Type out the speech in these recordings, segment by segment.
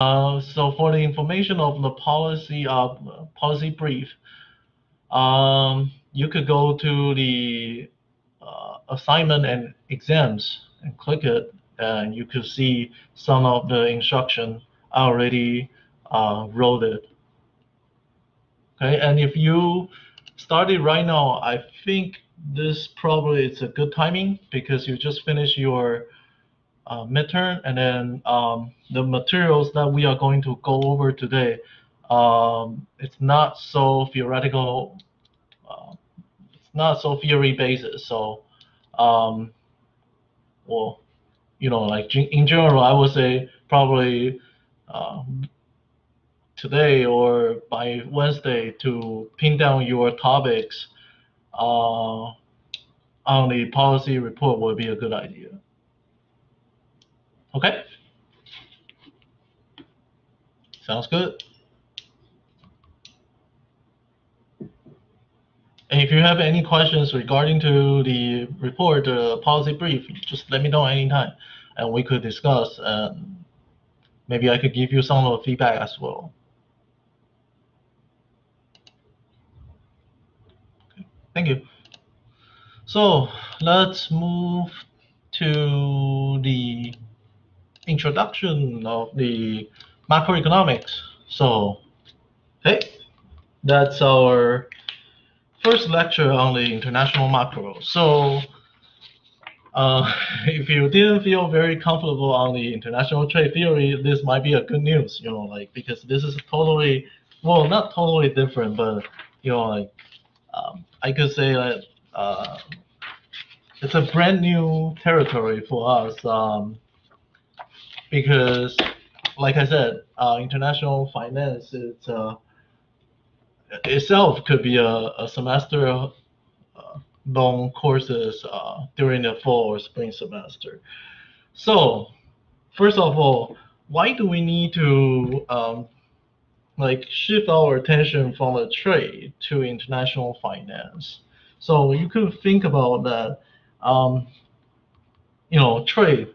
Uh, so for the information of the policy uh, policy brief, um, you could go to the uh, assignment and exams and click it, and you could see some of the instruction already uh, wrote it. Okay, and if you started right now, I think this probably is a good timing because you just finished your uh, midterm, and then um, the materials that we are going to go over today, um, it's not so theoretical, uh, it's not so theory based. So, um, well, you know, like in general, I would say probably uh, today or by Wednesday to pin down your topics uh, on the policy report would be a good idea. Okay. Sounds good. And if you have any questions regarding to the report, the policy brief, just let me know anytime, and we could discuss. And maybe I could give you some of feedback as well. Okay. Thank you. So let's move to the introduction of the macroeconomics. So, hey, that's our first lecture on the international macro. So, uh, if you didn't feel very comfortable on the international trade theory, this might be a good news, you know, like because this is totally, well, not totally different, but you know, like um, I could say that uh, it's a brand new territory for us. Um, because, like I said, uh, international finance it's, uh, itself could be a, a semester uh, long courses uh, during the fall or spring semester. So, first of all, why do we need to um, like shift our attention from the trade to international finance? So you could think about that. Um, you know, trade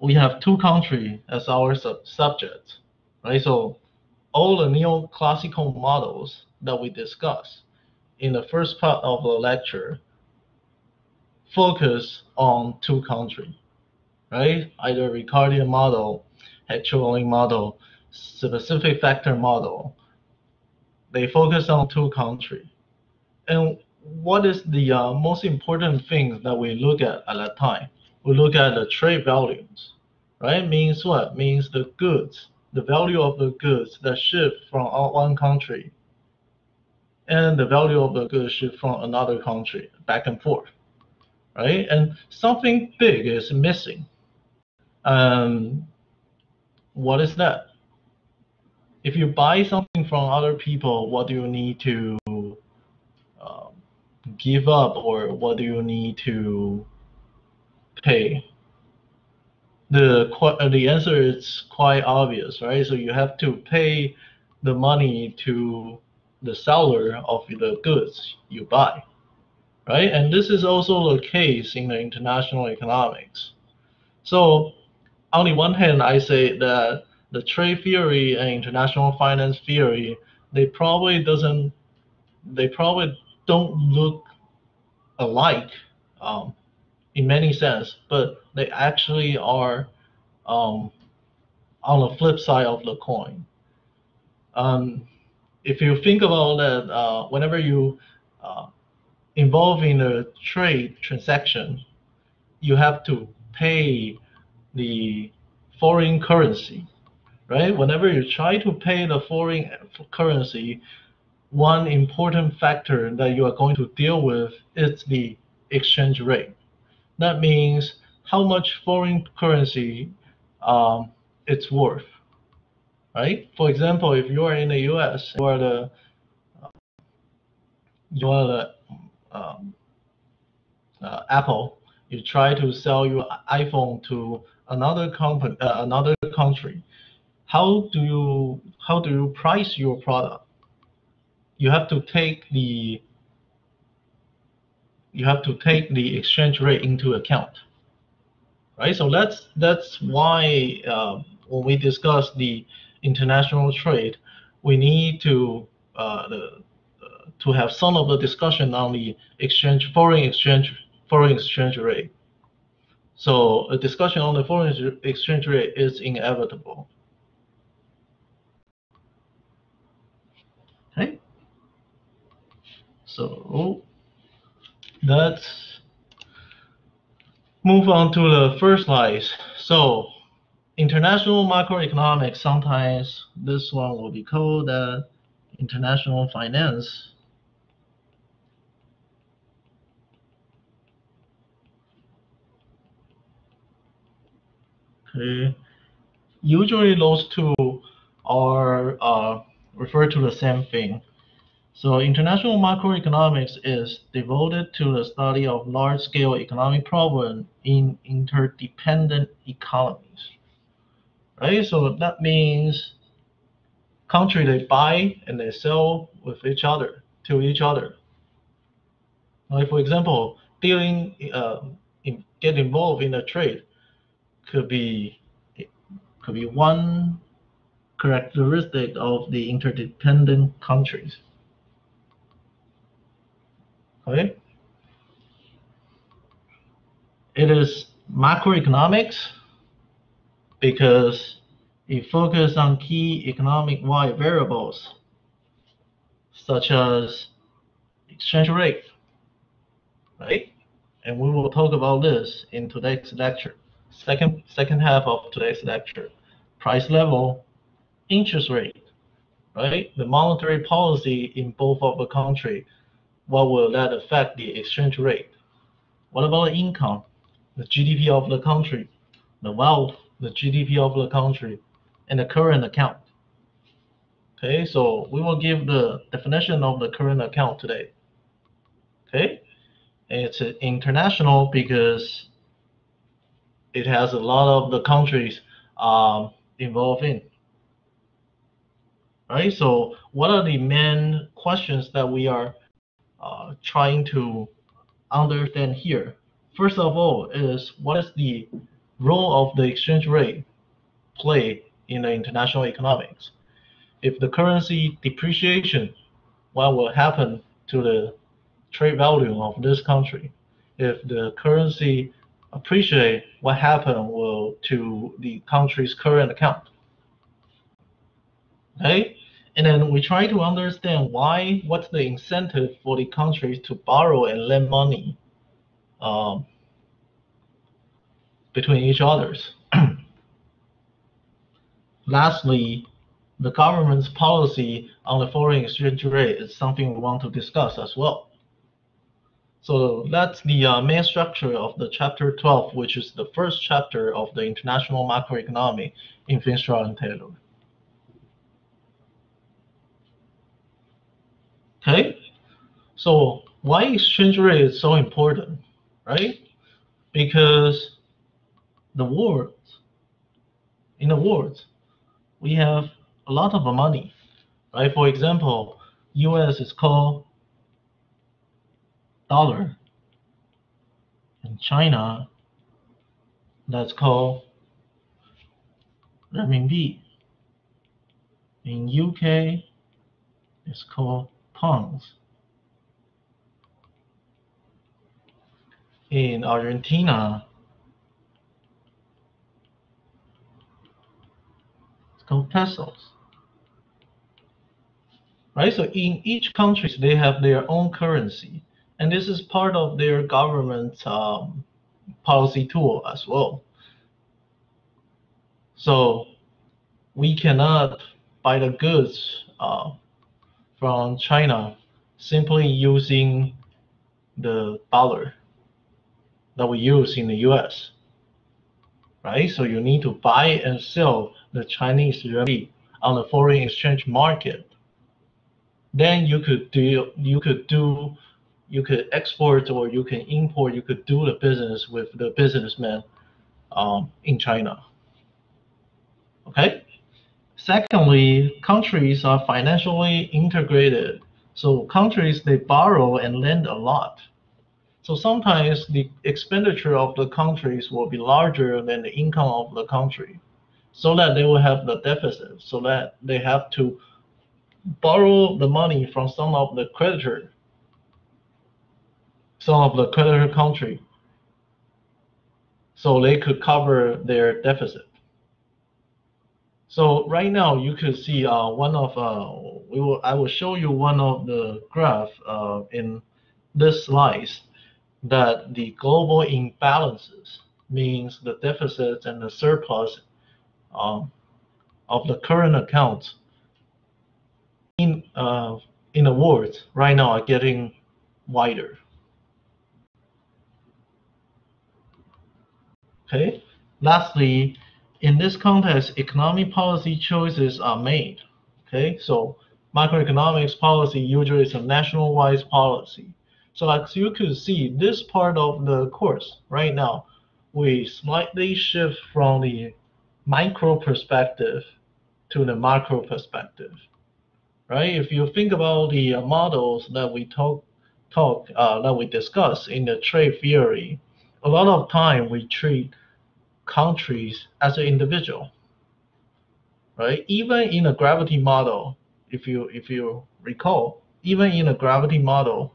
we have two countries as our sub subject, right? So all the neoclassical models that we discussed in the first part of the lecture focus on two countries, right? Either Ricardian model, Heckscher-Ohlin model, specific factor model. They focus on two countries. And what is the uh, most important thing that we look at at that time? We look at the trade volumes, right? Means what? Means the goods, the value of the goods that ship from one country and the value of the goods shipped from another country back and forth, right? And something big is missing. Um, what is that? If you buy something from other people, what do you need to uh, give up or what do you need to pay? The the answer is quite obvious, right? So you have to pay the money to the seller of the goods you buy, right? And this is also the case in the international economics. So on the one hand, I say that the trade theory and international finance theory, they probably doesn't, they probably don't look alike. Um, in many sense, but they actually are um, on the flip side of the coin. Um, if you think about that, uh, whenever you uh, involve in a trade transaction, you have to pay the foreign currency, right? Whenever you try to pay the foreign currency, one important factor that you are going to deal with is the exchange rate. That means how much foreign currency um, it's worth, right? For example, if you are in the U.S., you are the you are the um, uh, Apple. You try to sell your iPhone to another company, uh, another country. How do you how do you price your product? You have to take the you have to take the exchange rate into account, right? So that's that's why uh, when we discuss the international trade, we need to uh, the, to have some of the discussion on the exchange foreign exchange foreign exchange rate. So a discussion on the foreign exchange rate is inevitable. Okay. So let's move on to the first slide. So international macroeconomics, sometimes this one will be called uh, international finance. Okay. Usually those two are uh, referred to the same thing. So international macroeconomics is devoted to the study of large-scale economic problems in interdependent economies. Right? So that means country they buy and they sell with each other to each other. Like for example, dealing uh, in, get involved in a trade could be could be one characteristic of the interdependent countries. Okay? It is macroeconomics because it focuses on key economic-wide variables such as exchange rate, right? And we will talk about this in today's lecture. Second, second half of today's lecture, price level, interest rate, right? The monetary policy in both of the country what will that affect the exchange rate? What about the income, the GDP of the country, the wealth, the GDP of the country, and the current account? Okay, so we will give the definition of the current account today. Okay, it's international because it has a lot of the countries um, involved in. Right, so what are the main questions that we are uh, trying to understand here. First of all, is what is the role of the exchange rate play in the international economics? If the currency depreciation, what will happen to the trade value of this country? If the currency appreciate, what happen will to the country's current account? Okay, and then we try to understand why, what's the incentive for the countries to borrow and lend money um, between each others. Lastly, the government's policy on the foreign exchange rate is something we want to discuss as well. So that's the uh, main structure of the chapter 12, which is the first chapter of the international macroeconomy in Feenstra and Taylor. Okay, so why exchange rate is so important, right? Because the world, in the world, we have a lot of money, right? For example, U.S. is called dollar, in China, that's called renminbi. In UK, it's called pounds. In Argentina, it's called pesos. Right? So in each country, they have their own currency. And this is part of their government um, policy tool as well. So we cannot buy the goods uh, from China simply using the dollar that we use in the US. Right? So you need to buy and sell the Chinese renminbi on the foreign exchange market. Then you could do you could do you could export or you can import, you could do the business with the businessman um, in China. Okay? Secondly, countries are financially integrated. So countries, they borrow and lend a lot. So sometimes the expenditure of the countries will be larger than the income of the country. so that they will have the deficit, so that they have to borrow the money from some of the creditor, some of the creditor country, so they could cover their deficit. So right now you could see uh, one of uh, we will I will show you one of the graph uh, in this slides that the global imbalances means the deficits and the surplus um, of the current accounts in uh, in the world right now are getting wider. Okay. Lastly, in this context, economic policy choices are made. Okay, so macroeconomics policy usually is a national-wise policy. So as you could see, this part of the course right now, we slightly shift from the micro perspective to the macro perspective, right? If you think about the models that we talk, talk uh, that we discuss in the trade theory, a lot of time we treat countries as an individual, right? Even in a gravity model, if you if you recall, even in a gravity model,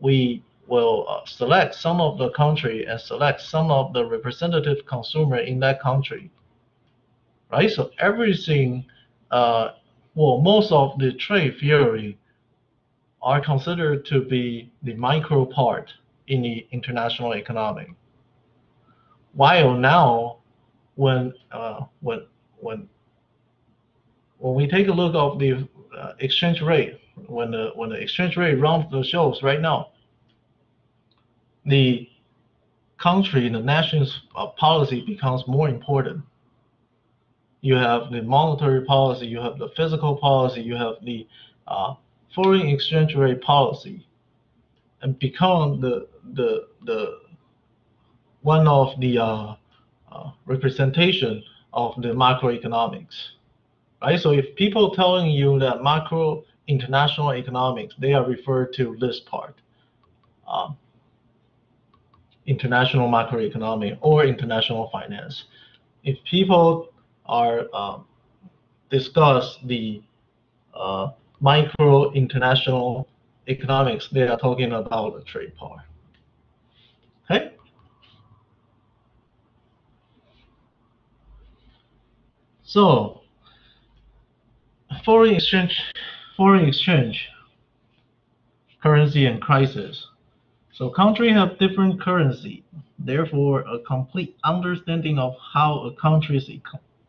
we will uh, select some of the country and select some of the representative consumer in that country right? So everything, uh, well, most of the trade theory are considered to be the micro part in the international economy. While now, when uh, when when when we take a look of the uh, exchange rate, when the when the exchange rate runs the shows right now, the country, the nation's uh, policy becomes more important. You have the monetary policy, you have the fiscal policy, you have the uh, foreign exchange rate policy, and become the the the one of the uh, uh, representation of the macroeconomics, right? So if people telling you that macro international economics, they are referred to this part, um, international macroeconomic or international finance. If people are um, discuss the uh, micro international economics, they are talking about the trade part. Okay. So, foreign exchange, foreign exchange, currency and crisis. So countries have different currency. Therefore, a complete understanding of how a country's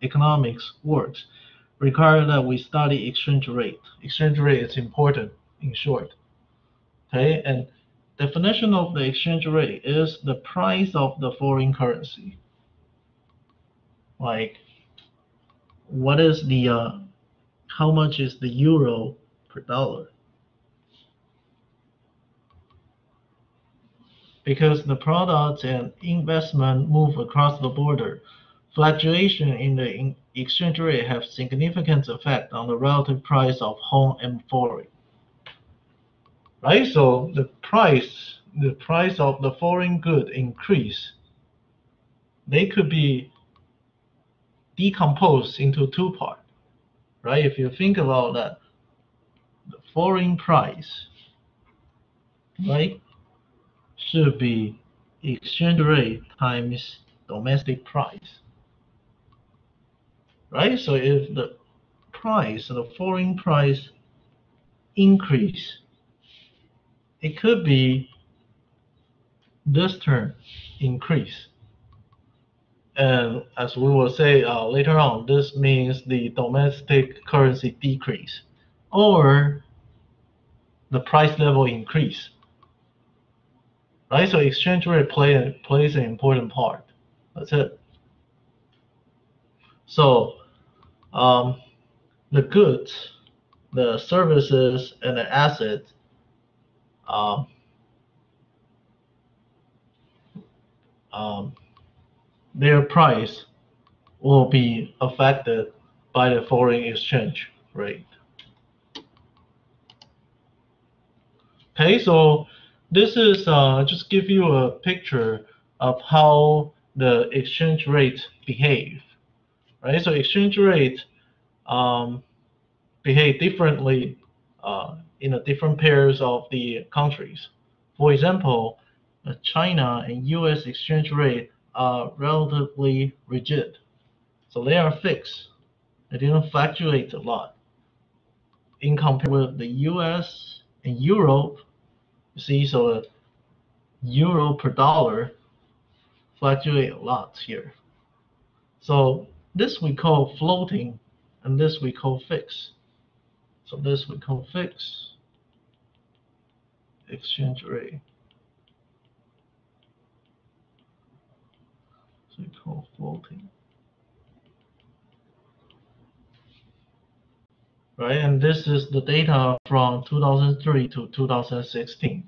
economics works require that we study exchange rate. Exchange rate is important in short. Okay, and definition of the exchange rate is the price of the foreign currency. Like, what is the, uh, how much is the euro per dollar? Because the products and investment move across the border, Fluctuation in the exchange rate have significant effect on the relative price of home and foreign. Right? So the price, the price of the foreign good increase. They could be decomposed into two parts. Right? If you think about that, the foreign price, right, should be exchange rate times domestic price right? So if the price, the foreign price increase, it could be this term increase. And as we will say uh, later on, this means the domestic currency decrease or the price level increase. Right? So exchange rate play, plays an important part. That's it. So um, the goods, the services, and the assets um, um, their price will be affected by the foreign exchange rate. Okay, so this is uh, just give you a picture of how the exchange rate behave right? So exchange rate um, behave differently uh, in the different pairs of the countries. For example, China and U.S. exchange rate are relatively rigid, so they are fixed. They don't fluctuate a lot. In compare with the U.S. and Europe, you see, so euro per dollar fluctuate a lot here. So this we call floating, and this we call fixed. So this we call fixed exchange rate. Call floating. Right, and this is the data from 2003 to 2016.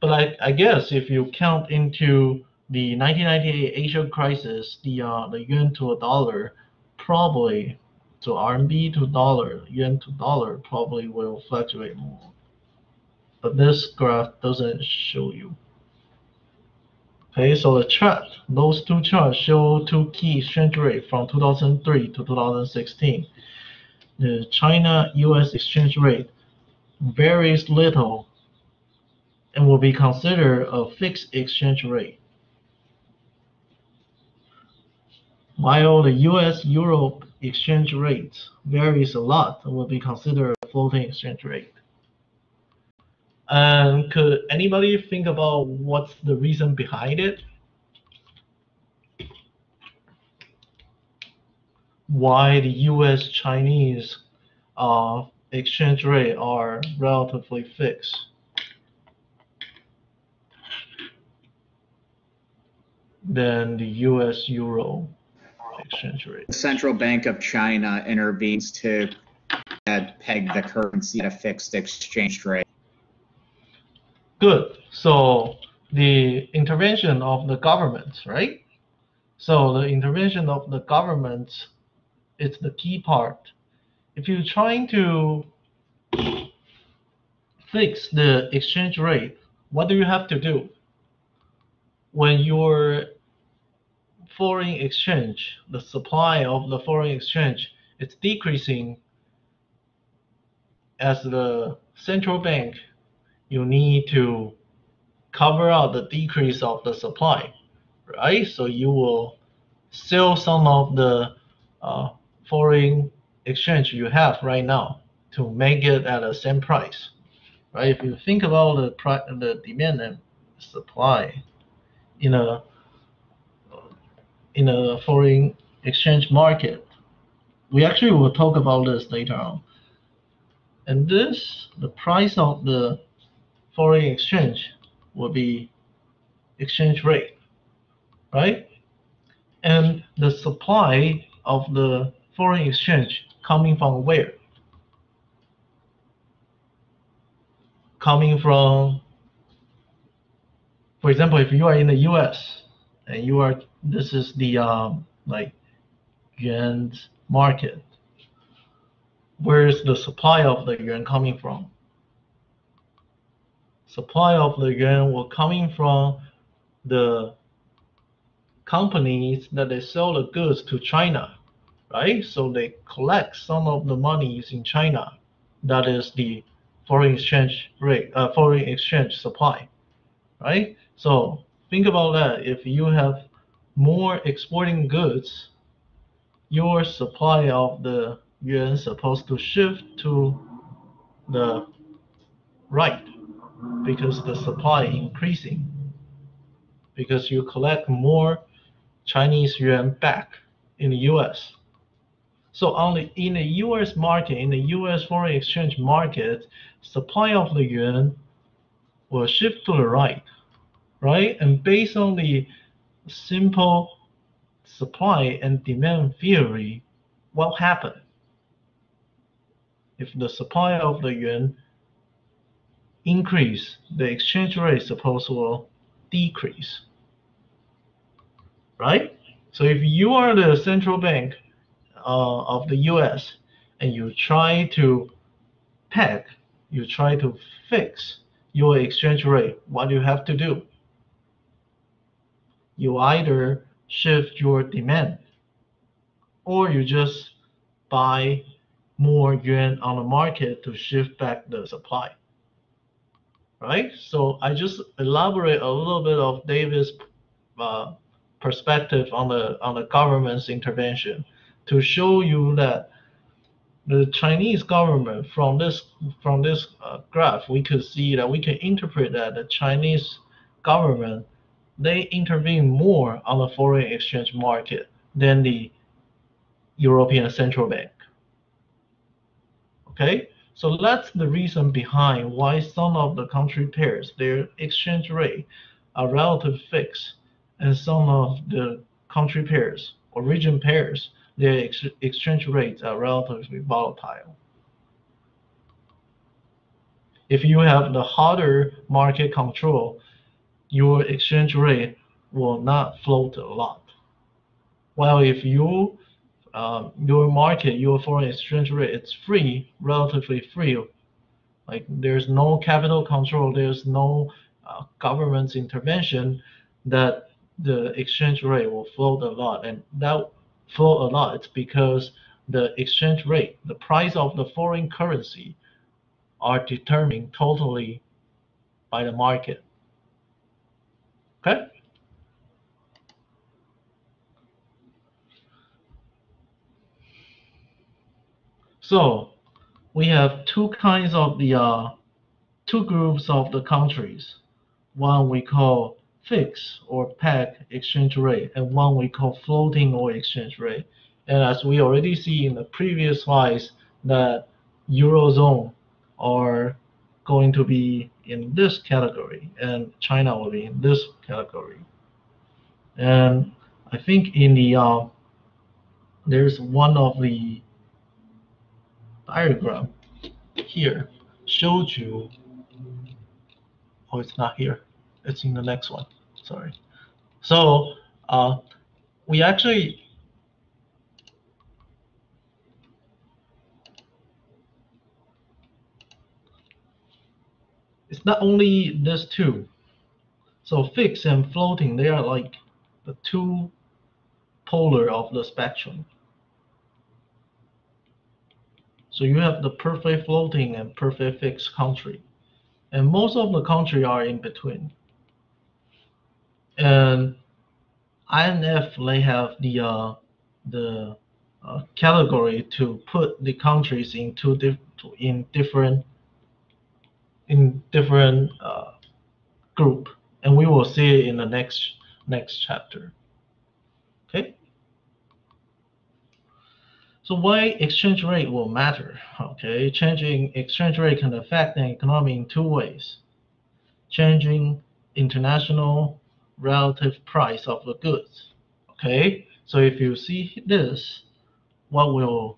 But I, I guess if you count into the 1998 Asia crisis, the uh, the yuan to a dollar probably to RMB to dollar, yuan to dollar probably will fluctuate more. But this graph doesn't show you. Okay, so the chart, those two charts show two key exchange rate from 2003 to 2016. The China-US exchange rate varies little and will be considered a fixed exchange rate. While the US-Europe exchange rate varies a lot and will be considered a floating exchange rate. And could anybody think about what's the reason behind it? Why the US Chinese uh, exchange rate are relatively fixed? than the US Euro exchange rate. The Central Bank of China intervenes to peg the currency at a fixed exchange rate. Good. So the intervention of the government, right? So the intervention of the government is the key part. If you're trying to fix the exchange rate, what do you have to do? When your foreign exchange, the supply of the foreign exchange, is decreasing as the central bank you need to cover out the decrease of the supply, right? So you will sell some of the uh, foreign exchange you have right now to make it at the same price, right? If you think about the pri- the demand and supply in a in a foreign exchange market, we actually will talk about this later on. And this, the price of the foreign exchange will be exchange rate, right? And the supply of the foreign exchange coming from where? Coming from, for example, if you are in the US and you are, this is the um, like yuan market, where is the supply of the yuan coming from? Supply of the yuan were coming from the companies that they sell the goods to China, right? So they collect some of the monies in China. That is the foreign exchange rate, uh, foreign exchange supply, right? So think about that. If you have more exporting goods, your supply of the yuan is supposed to shift to the right because the supply increasing because you collect more Chinese yuan back in the US. So on the, in the US market, in the US foreign exchange market, supply of the yuan will shift to the right, right? And based on the simple supply and demand theory, what happened? If the supply of the yuan increase, the exchange rate suppose will decrease. Right? So if you are the central bank uh, of the US and you try to peg, you try to fix your exchange rate, what do you have to do? You either shift your demand or you just buy more yuan on the market to shift back the supply. Right? So I just elaborate a little bit of David's uh, perspective on the on the government's intervention to show you that the Chinese government from this from this uh, graph we could see that we can interpret that the Chinese government they intervene more on the foreign exchange market than the European Central Bank. Okay, so that's the reason behind why some of the country pairs, their exchange rate are relatively fixed, and some of the country pairs or region pairs, their ex exchange rates are relatively volatile. If you have the harder market control, your exchange rate will not float a lot. While if you um, your market, your foreign exchange rate, it's free, relatively free. Like there's no capital control, there's no uh, government's intervention that the exchange rate will float a lot. And that float a lot, it's because the exchange rate, the price of the foreign currency are determined totally by the market. Okay? So we have two kinds of the uh, two groups of the countries. One we call fixed or peg exchange rate, and one we call floating or exchange rate. And as we already see in the previous slides, that eurozone are going to be in this category, and China will be in this category. And I think in the uh, there's one of the diagram here showed you, oh, it's not here. It's in the next one. Sorry. So uh, we actually it's not only this two. So fixed and floating, they are like the two polar of the spectrum. So you have the perfect floating and perfect fixed country. And most of the country are in between. And IMF, they have the uh, the uh, category to put the countries into dif in different in different uh, group, and we will see it in the next next chapter. Okay. So why exchange rate will matter? Okay, changing exchange rate can affect the economy in two ways. Changing international relative price of the goods. Okay, so if you see this, what will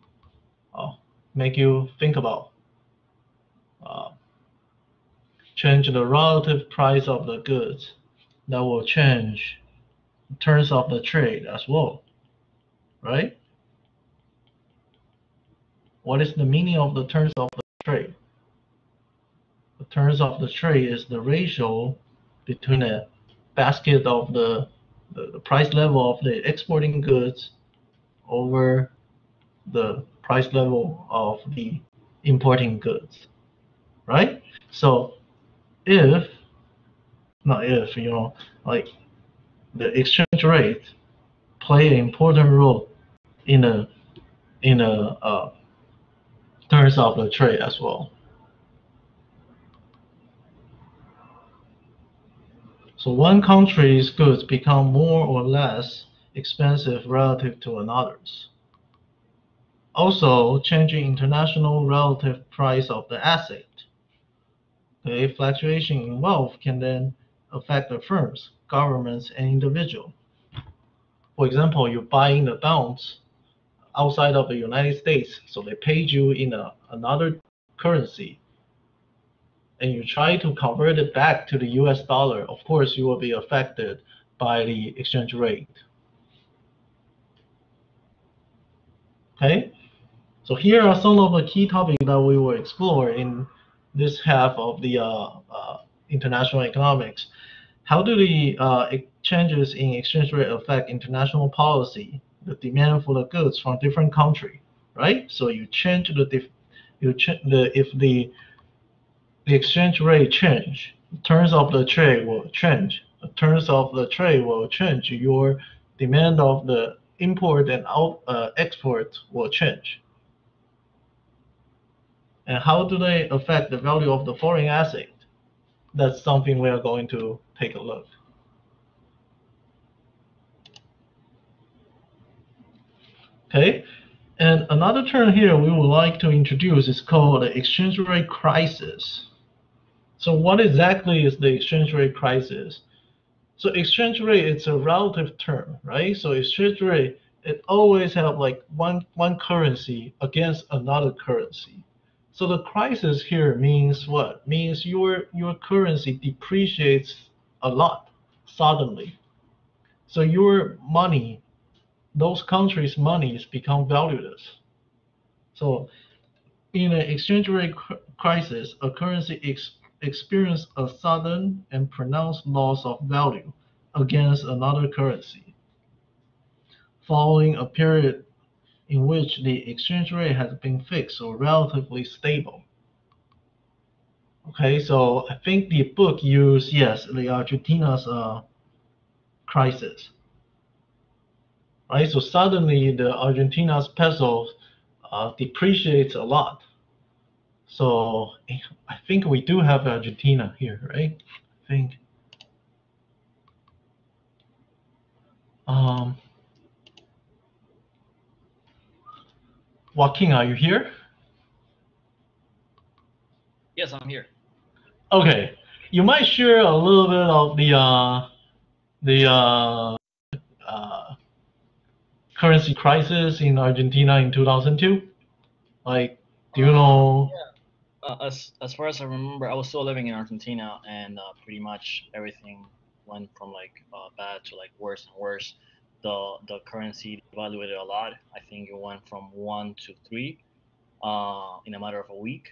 uh, make you think about? Uh, change the relative price of the goods. That will change terms of the trade as well, right? What is the meaning of the terms of the trade? The terms of the trade is the ratio between the basket of the, the, the price level of the exporting goods over the price level of the importing goods, right? So if, not if, you know, like the exchange rate play an important role in a in a uh, terms of the trade as well. So one country's goods become more or less expensive relative to another's. Also, changing international relative price of the asset. Okay, fluctuation in wealth can then affect the firms, governments, and individuals. For example, you buy in the bonds outside of the United States, so they paid you in a, another currency, and you try to convert it back to the US dollar, of course, you will be affected by the exchange rate. Okay, so here are some of the key topics that we will explore in this half of the uh, uh, international economics. How do the uh, changes in exchange rate affect international policy? The demand for the goods from different country, right? So you change the dif- you change the if the the exchange rate change, terms of the trade will change. The terms of the trade will change. Your demand of the import and out, uh, export will change. And how do they affect the value of the foreign asset? That's something we are going to take a look. Okay, and another term here we would like to introduce is called exchange rate crisis. So what exactly is the exchange rate crisis? So exchange rate it's a relative term, right? So exchange rate it always have like one one currency against another currency. So the crisis here means what? Means your your currency depreciates a lot suddenly. So your money those countries' monies become valueless. So, in an exchange rate crisis, a currency ex experiences a sudden and pronounced loss of value against another currency, following a period in which the exchange rate has been fixed or relatively stable. Okay, so I think the book used, yes, the Argentina's uh, crisis right? So suddenly the Argentina's peso uh, depreciates a lot. So I think we do have Argentina here, right? I think. Um, Joaquin, are you here? Yes, I'm here. Okay, you might share a little bit of the uh, the uh, uh, currency crisis in Argentina in 2002? Like, do you know? Yeah. Uh, as as far as I remember, I was still living in Argentina, and uh, pretty much everything went from like uh, bad to like worse and worse. The the currency devaluated a lot. I think it went from one to three uh, in a matter of a week,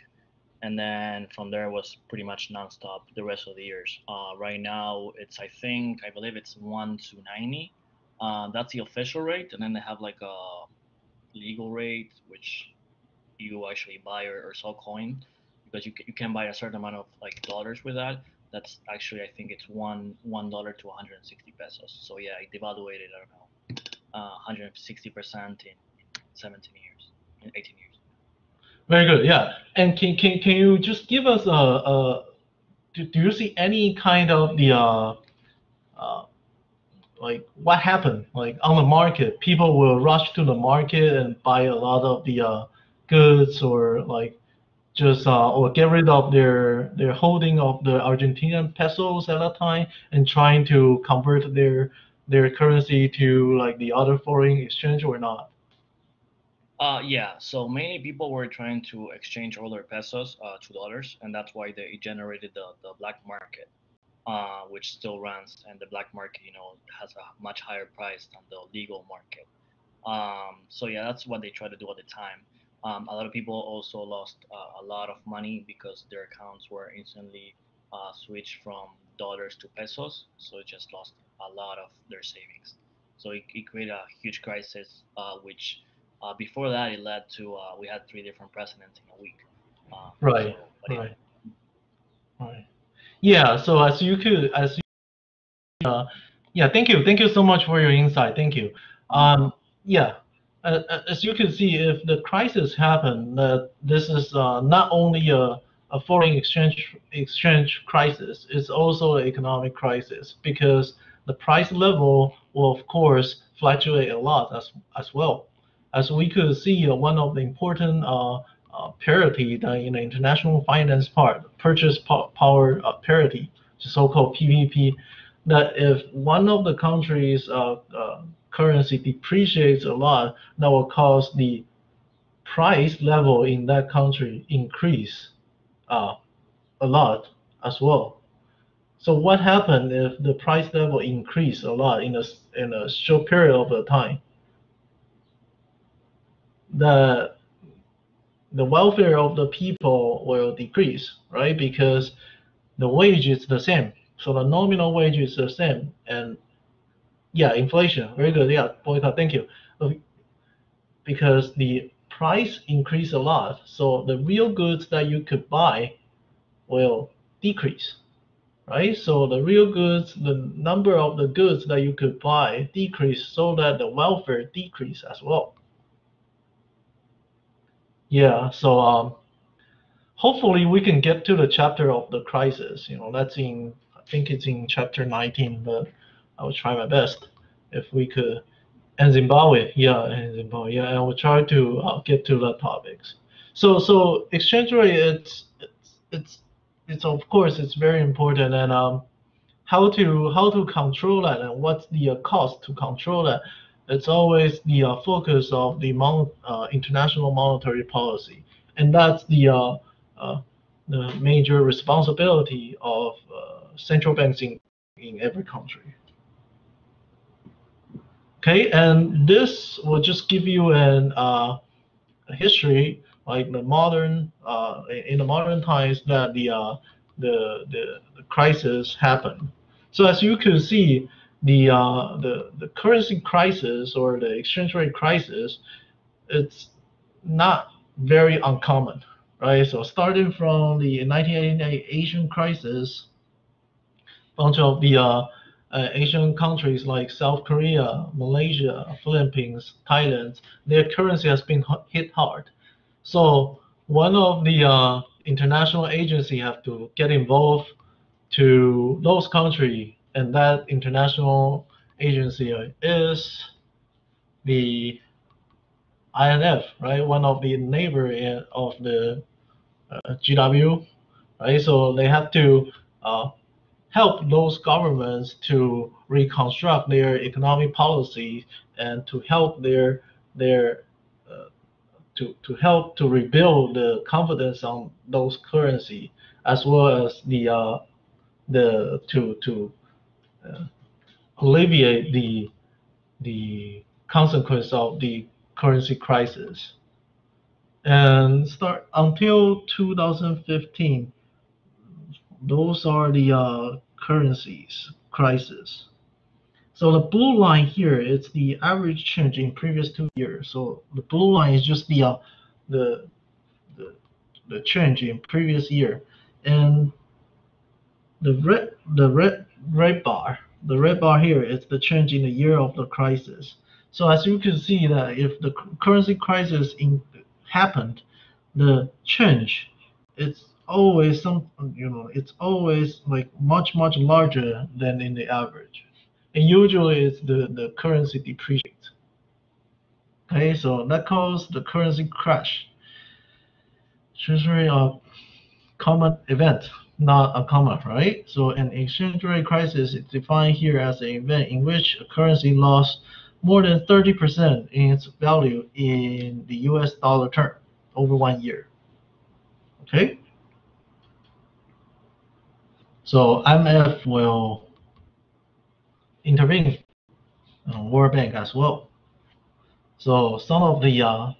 and then from there was pretty much nonstop the rest of the years. Uh, right now, it's I think I believe it's one to ninety uh, that's the official rate, and then they have like a legal rate, which you actually buy or, or sell coin because you you can buy a certain amount of like dollars with that. That's actually I think it's one one dollar to 160 pesos. So yeah, it devaluated I don't know, uh, 160 percent in 17 years, in 18 years. Very good. Yeah, and can can can you just give us a, a do, do you see any kind of the uh, uh, like what happened? Like on the market people will rush to the market and buy a lot of the uh, goods or like just uh, or get rid of their their holding of the Argentinian pesos at a time and trying to convert their their currency to like the other foreign exchange or not. Uh, yeah, so many people were trying to exchange all their pesos uh, to dollars, and that's why they generated the, the black market uh, which still runs, and the black market, you know, has a much higher price than the legal market. Um, so yeah, that's what they try to do at the time. Um, a lot of people also lost uh, a lot of money because their accounts were instantly uh, switched from dollars to pesos, so it just lost a lot of their savings. So it, it created a huge crisis, uh, which uh, before that it led to uh, we had three different presidents in a week. right. So, right. right. Yeah, so as you could, as you, uh, yeah, thank you, thank you so much for your insight. Thank you. Um, yeah, uh, as you can see, if the crisis happened, uh, this is uh, not only a, a foreign exchange exchange crisis, it's also an economic crisis because the price level will of course fluctuate a lot as as well. As we could see, uh, one of the important uh, parity in the international finance part, purchase power uh, parity, so-called PPP, that if one of the countries' uh, currency depreciates a lot, that will cause the price level in that country increase uh, a lot as well. So what happened if the price level increase a lot in a in a short period of time? The the welfare of the people will decrease, right? Because the wage is the same. So the nominal wage is the same. And yeah, inflation. Very good. Yeah, Boyka, thank you. because the price increase a lot, so the real goods that you could buy will decrease, right? So the real goods, the number of the goods that you could buy decrease so that the welfare decrease as well. Yeah, so um, hopefully we can get to the chapter of the crisis. You know, that's in, I think it's in chapter 19, but I will try my best if we could. And Zimbabwe, yeah, and Zimbabwe, yeah, and we'll try to uh, get to the topics. So, so exchange rate, it's, it's, it's, it's of course it's very important, and um, how to how to control that, and what's the cost to control that it's always the uh, focus of the mon- uh, international monetary policy, and that's the uh, uh the major responsibility of uh, central banks in, in every country. Okay, and this will just give you an uh, a history, like the modern in the modern times that the the, the the crisis happened. So as you can see, the uh, the the currency crisis or the exchange rate crisis, it's not very uncommon, right? So starting from the 1988 Asian crisis, bunch of the uh, uh, Asian countries like South Korea, Malaysia, Philippines, Thailand, their currency has been hit hard. So one of the uh, international agency have to get involved to those countries and that international agency is the IMF, right? One of the neighbor of the uh, GW, right? So they have to uh, help those governments to reconstruct their economic policy and to help their their uh, to to help to rebuild the confidence on those currency as well as the uh, the to to alleviate the the consequence of the currency crisis. And start until 2015, those are the uh, currencies crisis. So the blue line here is the average change in previous two years. So the blue line is just the uh, the, the the change in previous year, and the red the red red bar, the red bar here is the change in the year of the crisis. So as you can see that if the currency crisis in, happened, the change it's always some you know it's always like much much larger than in the average, and usually it's the the currency depreciates. Okay, so that caused the currency crash. Usually a common event not a comma, right? So an exchange rate crisis is defined here as an event in which a currency lost more than 30% in its value in the US dollar term over one year. Okay? So IMF will intervene, uh, World Bank as well. So some of the uh,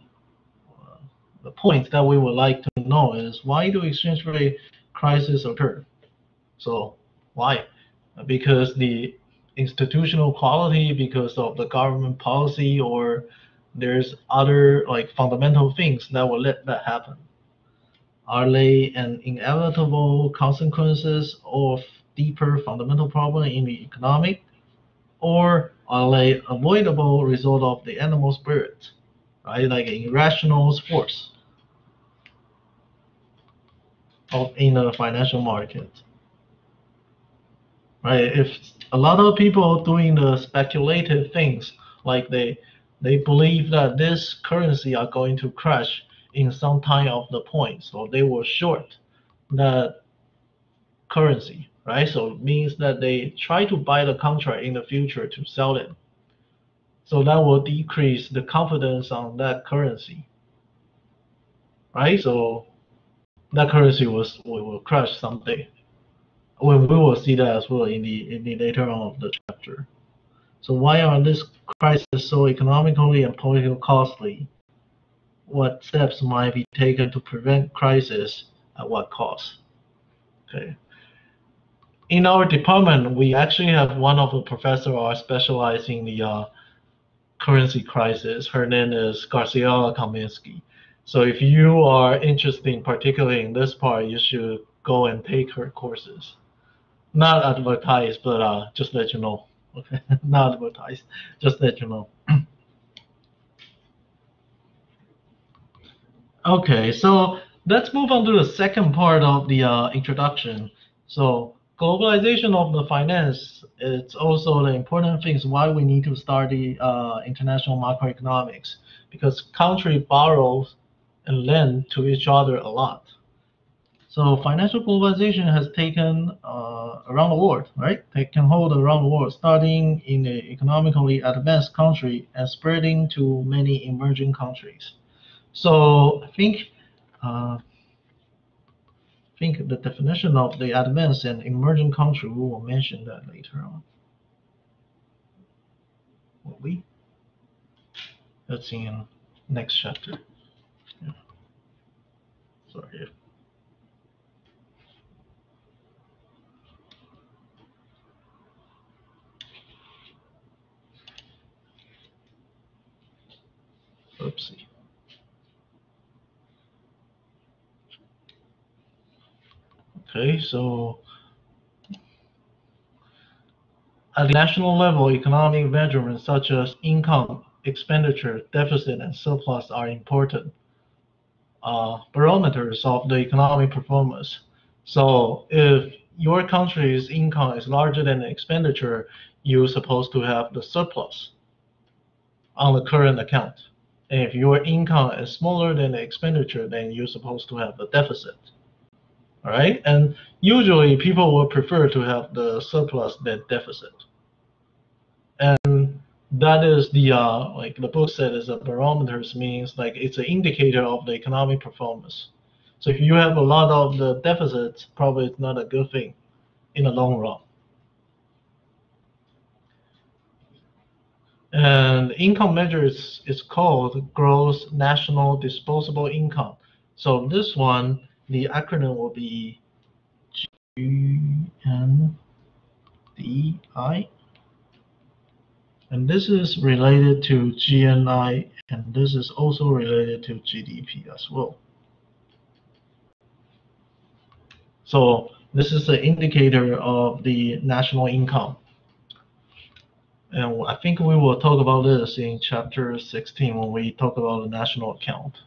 the points that we would like to know is why do exchange rate crisis occur. So why? Because the institutional quality, because of the government policy, or there's other like fundamental things that will let that happen. Are they an inevitable consequences of deeper fundamental problem in the economic, or are they avoidable result of the animal spirit, right? Like irrational force in the financial market. Right? If a lot of people are doing the speculative things, like they they believe that this currency are going to crash in some time of the point, so they will short that currency, right? So it means that they try to buy the contract in the future to sell it. So that will decrease the confidence on that currency, right? So that currency was will, crash someday. When we will see that as well in the in the later on of the chapter. So why are this crisis so economically and politically costly? What steps might be taken to prevent crisis at what cost? Okay. In our department, we actually have one of the professors are specializing in the uh, currency crisis. Her name is Graciela Kaminsky. So if you are interested, particularly in this part, you should go and take her courses. Not advertised, but uh, just let you know. Okay, not advertised, just let you know. okay, so let's move on to the second part of the uh, introduction. So globalization of the finance, it's also the important things why we need to study uh, international macroeconomics because country borrows and lend to each other a lot. So financial globalization has taken uh, around the world, right? Taken hold around the world, starting in an economically advanced country and spreading to many emerging countries. So I think uh, I think the definition of the advanced and emerging country, we will mention that later on. Will we? That's in next chapter. Sorry. Oopsie. Okay, so at the national level, economic measurements such as income, expenditure, deficit, and surplus are important uh, barometers of the economic performance. So if your country's income is larger than expenditure, you're supposed to have the surplus on the current account. And if your income is smaller than the expenditure, then you're supposed to have the deficit. All right, and usually people will prefer to have the surplus than deficit. That is the uh, like the book said is a barometers means like it's an indicator of the economic performance. So if you have a lot of the deficits, probably it's not a good thing in the long run. And income measure is, is called gross national disposable income. So this one, the acronym will be GNDI. And this is related to GNI, and this is also related to GDP as well. So this is the indicator of the national income. And I think we will talk about this in chapter 16 when we talk about the national account.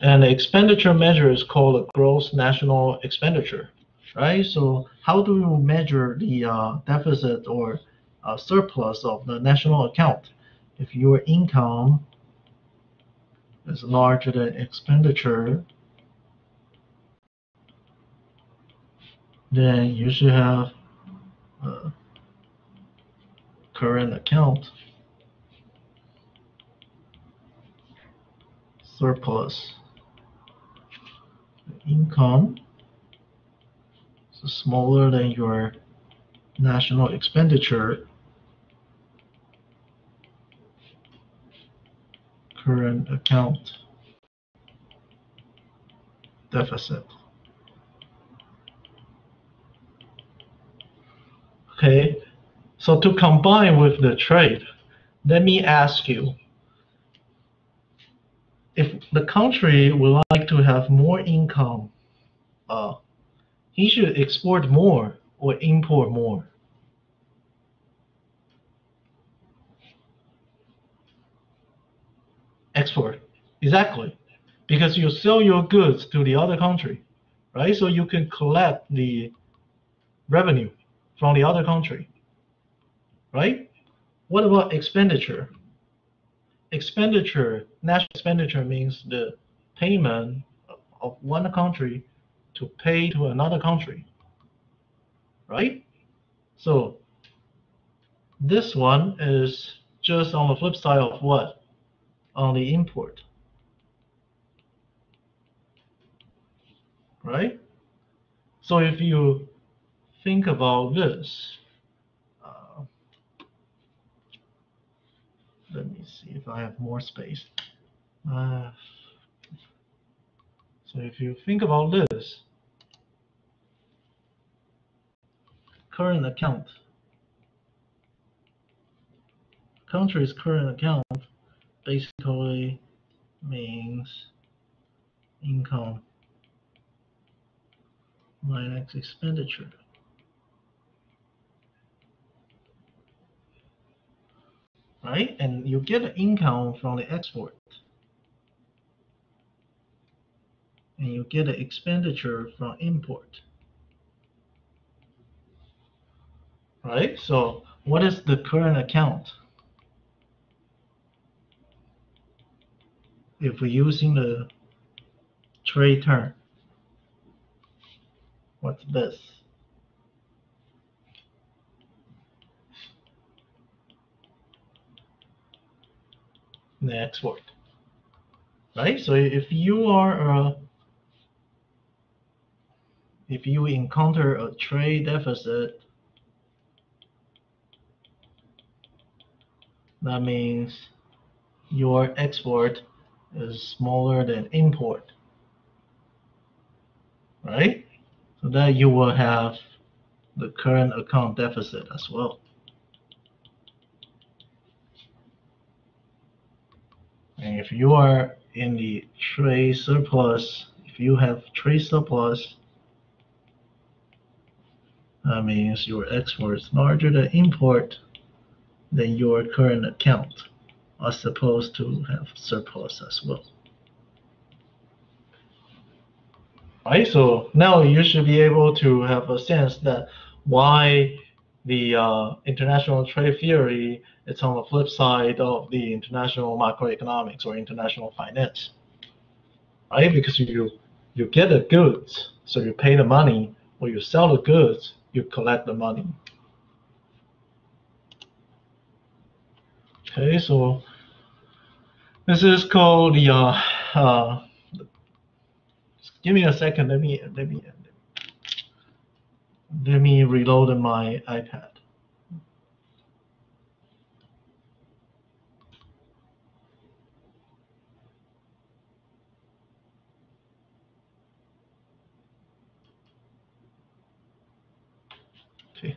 And the expenditure measure is called a gross national expenditure, right? So how do you measure the uh, deficit or uh, surplus of the national account? If your income is larger than expenditure, then you should have uh, current account surplus income is smaller than your national expenditure current account deficit okay so to combine with the trade, let me ask you, if the country would like to have more income, uh, he should export more or import more. Export, exactly, because you sell your goods to the other country, right? So you can collect the revenue from the other country right? What about expenditure? Expenditure, national expenditure means the payment of one country to pay to another country, right? So this one is just on the flip side of what? On the import, right? So if you think about this, let me see if I have more space. Uh, so if you think about this, current account, country's current account basically means income minus expenditure. Right? And you get the income from the export. And you get the expenditure from import. Right? So what is the current account? If we're using the trade term. What's this? The export. Right? So if you are uh, if you encounter a trade deficit, that means your export is smaller than import. Right? So that you will have the current account deficit as well. And if you are in the trade surplus, if you have trade surplus, that means your export is larger than import than your current account are supposed to have surplus as well. Right, so now you should be able to have a sense that why the uh, international trade theory is on the flip side of the international macroeconomics or international finance. Right, because you you get the goods, so you pay the money, or you sell the goods, you collect the money. Okay, so this is called the uh, uh, give me a second. Let me let me let me reload my iPad. Okay.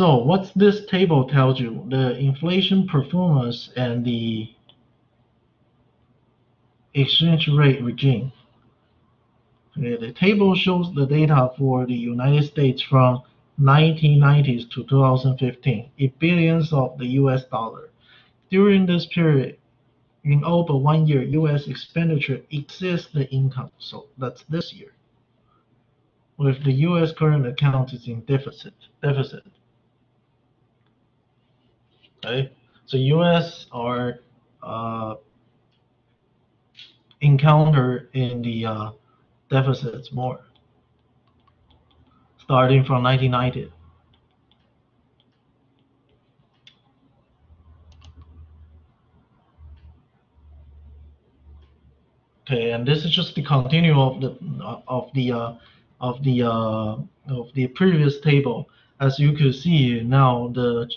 So what this table tells you? The inflation performance and the exchange rate regime. Okay, the table shows the data for the United States from 1990s to 2015 in billions of the US dollar. During this period, in but one year, US expenditure exceeds the income. So that's this year. With the US current account is in deficit. Deficit. Okay, so US are uh, encountered in the uh, deficits more, starting from 1990. Okay, and this is just the continuum of the of the uh, of the uh, of the previous table. As you can see now, the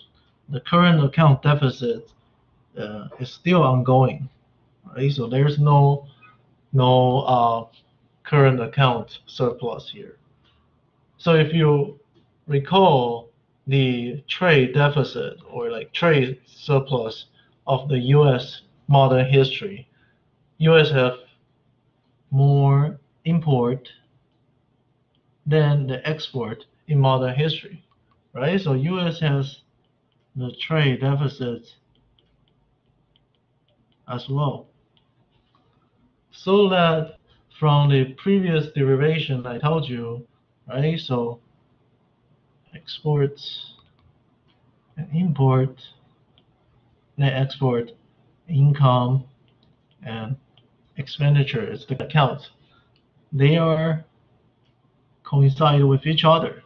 the current account deficit uh, is still ongoing. Right? So there's no no uh, current account surplus here. So if you recall the trade deficit or like trade surplus of the U.S. modern history, U.S. have more import than the export in modern history, right? So U.S. has the trade deficit as well. So that from the previous derivation I told you, right? So exports and import, net export, income, and expenditure is the account. They are coincide with each other,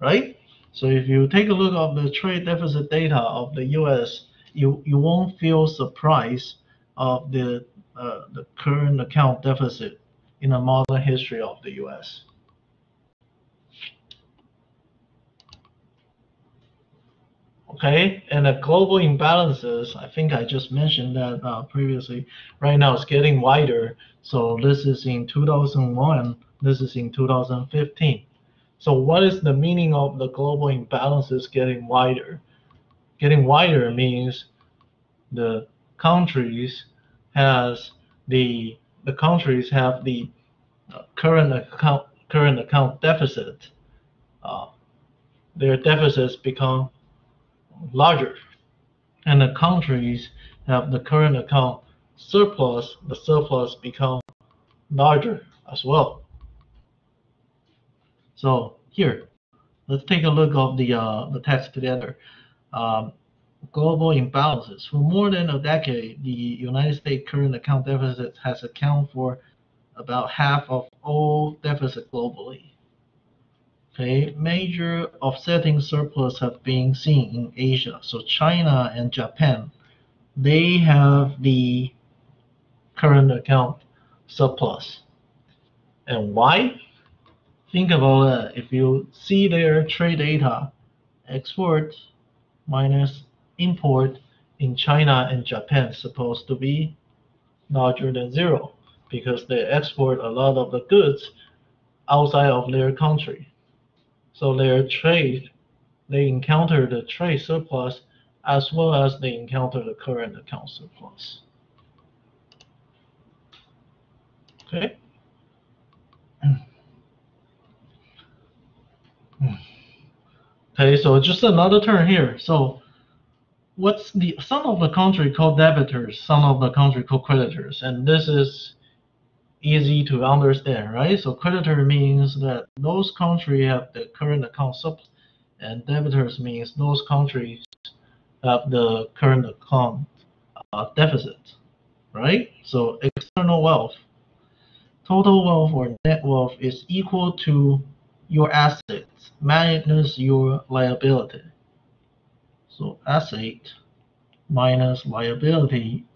right? So if you take a look of the trade deficit data of the U.S., you, you won't feel surprised of the uh, the current account deficit in the modern history of the U.S. Okay, and the global imbalances, I think I just mentioned that uh, previously. Right now, it's getting wider. So this is in 2001. This is in 2015. So what is the meaning of the global imbalances getting wider? Getting wider means the countries has the the countries have the uh, current account current account deficit. Uh, their deficits become larger, and the countries have the current account surplus. The surplus become larger as well. So here, let's take a look of the uh, the text together. Um, global imbalances. For more than a decade, the United States current account deficit has accounted for about half of all deficit globally. Okay, major offsetting surplus have been seen in Asia. So China and Japan, they have the current account surplus. And why? Think about it. If you see their trade data, export minus import in China and Japan supposed to be larger than zero because they export a lot of the goods outside of their country. So their trade, they encounter the trade surplus as well as they encounter the current account surplus. Okay. Okay, so just another term here. So what's the some of the country called debitors, some of the country called creditors, and this is easy to understand, right? So creditor means that those countries have the current account surplus, and debitors means those countries have the current account uh, deficit, right? So external wealth, total wealth or net wealth is equal to your assets minus your liability. So asset minus liability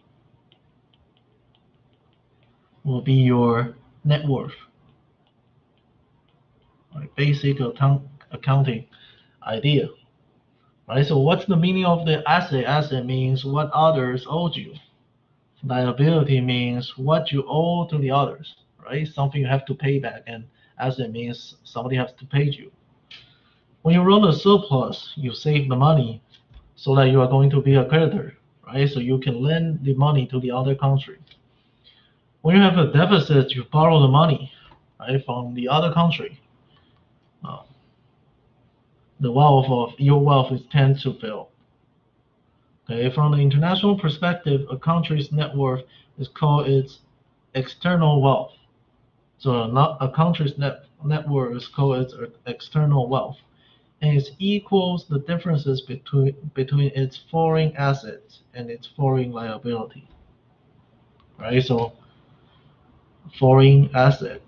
will be your net worth. Right, basic account, accounting idea. Right, so what's the meaning of the asset? Asset means what others owed you. Liability means what you owe to the others, right? Something you have to pay back, and asset means somebody has to pay you. When you run a surplus, you save the money so that you are going to be a creditor, right? So you can lend the money to the other country. When you have a deficit, you borrow the money, right, from the other country. Uh, the wealth of your wealth is tends to fail. Okay, from the international perspective, a country's net worth is called its external wealth. So not a country's net net worth is called its external wealth, and it equals the differences between between its foreign assets and its foreign liability. Right, so foreign asset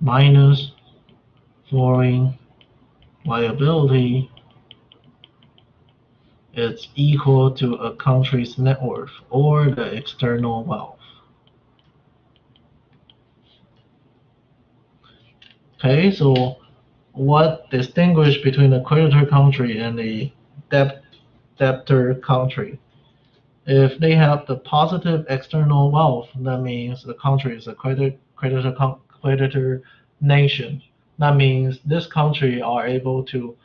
minus foreign liability is equal to a country's net worth or the external wealth. Okay, so what distinguish between a creditor country and a debt debtor country? If they have the positive external wealth, that means the country is a credit, creditor, creditor nation. That means this country are able to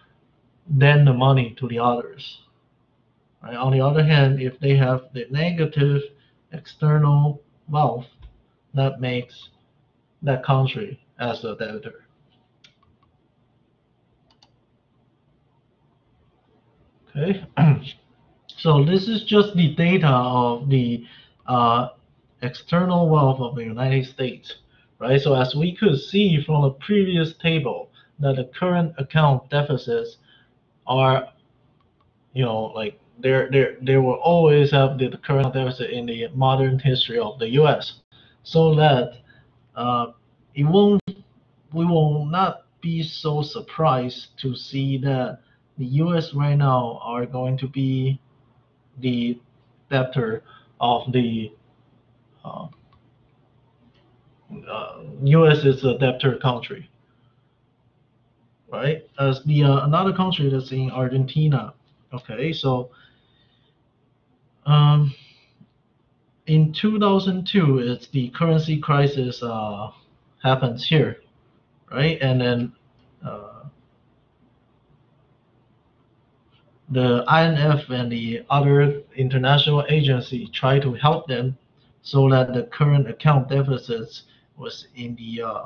lend the money to the others. Right? On the other hand, if they have the negative external wealth, that makes that country as a debtor. Okay. So this is just the data of the uh, external wealth of the United States, right? So as we could see from the previous table, that the current account deficits are, you know, like there there there will always have the current deficit in the modern history of the U.S. So that uh, it won't we will not be so surprised to see that the U.S. right now are going to be the debtor of the uh, uh, U.S. is a debtor country. right? As the uh, another country that's in Argentina. Okay, so um, in 2002, it's the currency crisis uh, happens here, right? And then uh, the IMF and the other international agency try to help them so that the current account deficits was in the uh,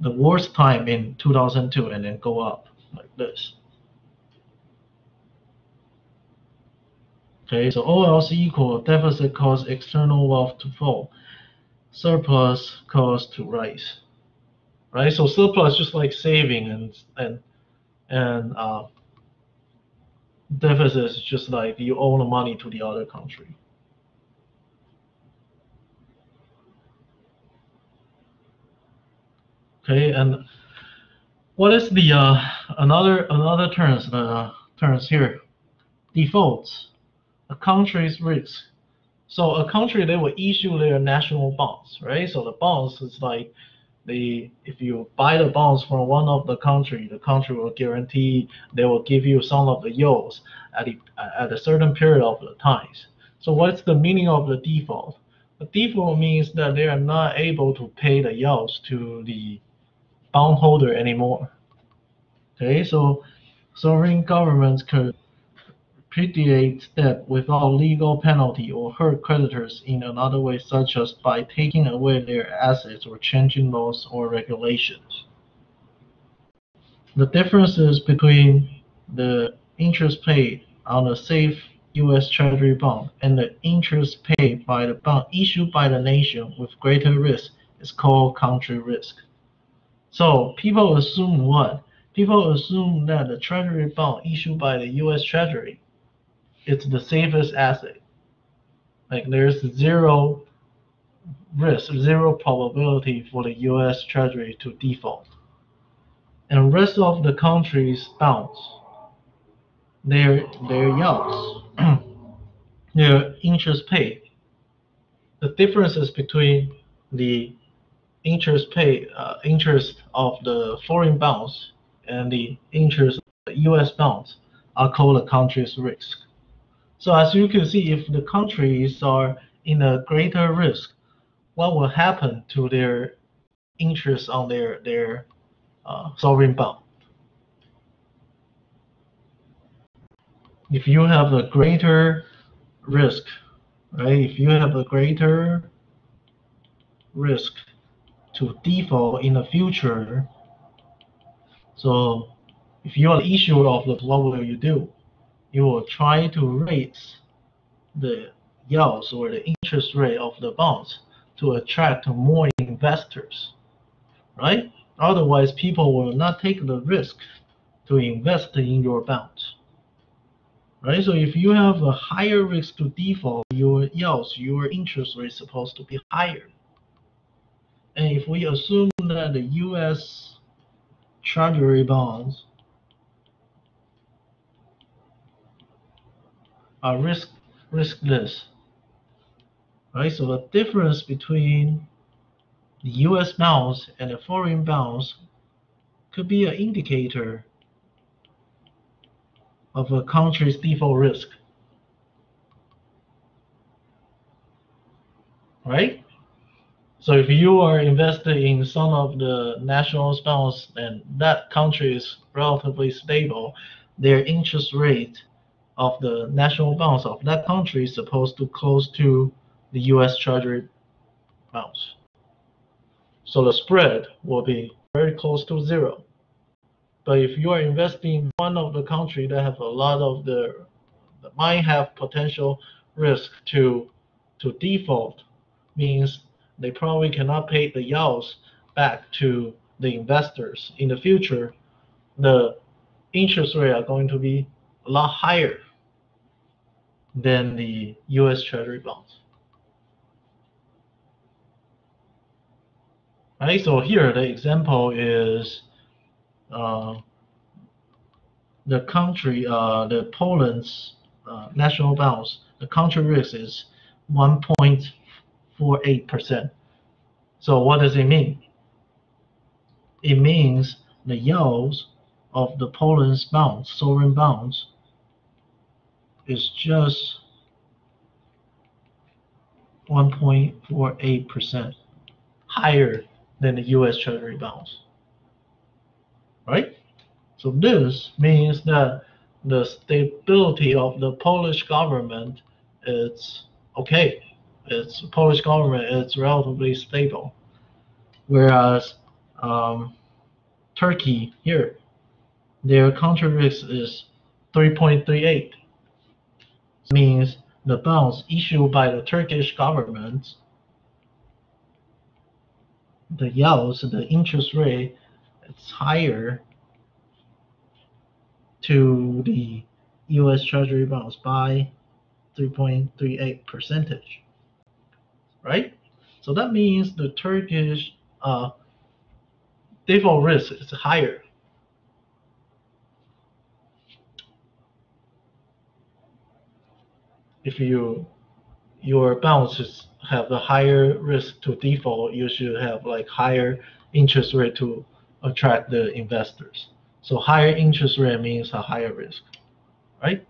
the worst time in 2002 and then go up like this. Okay, so all else equal, deficit cause external wealth to fall, surplus cause to rise. Right, so surplus just like saving and and and uh, deficit is just like you owe the money to the other country. Okay, and what is the uh, another another terms uh, terms here? Defaults, a country's risk. So a country they will issue their national bonds, right? So the bonds is like the if you buy the bonds from one of the country, the country will guarantee they will give you some of the yields at the, at a certain period of the times. So what's the meaning of the default? The default means that they are not able to pay the yields to the bondholder anymore. Okay, so sovereign governments could repudiate debt without legal penalty or hurt creditors in another way, such as by taking away their assets or changing laws or regulations. The differences between the interest paid on a safe U.S. Treasury bond and the interest paid by the bond issued by the nation with greater risk is called country risk. So people assume what? People assume that the treasury bond issued by the US Treasury it's the safest asset. Like there's zero risk, zero probability for the US Treasury to default. And rest of the countries bonds, their their yields, their interest paid. The differences between the interest pay uh, interest of the foreign bonds and the interest of the U.S. bonds are called the country's risk. So as you can see, if the countries are in a greater risk, what will happen to their interest on their their uh, sovereign bond? If you have a greater risk, right? If you have a greater risk to default in the future. So if you are the issuer of the, what will you do? You will try to raise the yields or the interest rate of the bonds to attract more investors, right? Otherwise, people will not take the risk to invest in your bonds, right? So if you have a higher risk to default, your yields, your interest rate is supposed to be higher. And if we assume that the U.S. Treasury bonds are risk riskless, right? So the difference between the U.S. bonds and the foreign bonds could be an indicator of a country's default risk, right? So if you are invested in some of the national bonds and that country is relatively stable, their interest rate of the national bonds of that country is supposed to close to the US Treasury bonds. So the spread will be very close to zero. But if you are investing in one of the country that have a lot of the that might have potential risk to to default means they probably cannot pay the yields back to the investors in the future, the interest rate are going to be a lot higher than the US Treasury bonds. Right, so here the example is uh, the country, uh, the Poland's uh, national bonds, the country risk is 1.48%. So what does it mean? it means the yields of the Poland's bonds, sovereign bonds, is just 1.48% higher than the US Treasury bonds. Right? So this means that the stability of the Polish government is okay. It's Polish government is relatively stable, whereas um, Turkey here, their country risk is 3.38. Means the bonds issued by the Turkish government, the yields, the interest rate, it's higher to the U.S. Treasury bonds by 3.38 percentage, right? So that means the Turkish uh, default risk is higher. If you your balances have a higher risk to default, you should have like higher interest rate to attract the investors. So higher interest rate means a higher risk, right?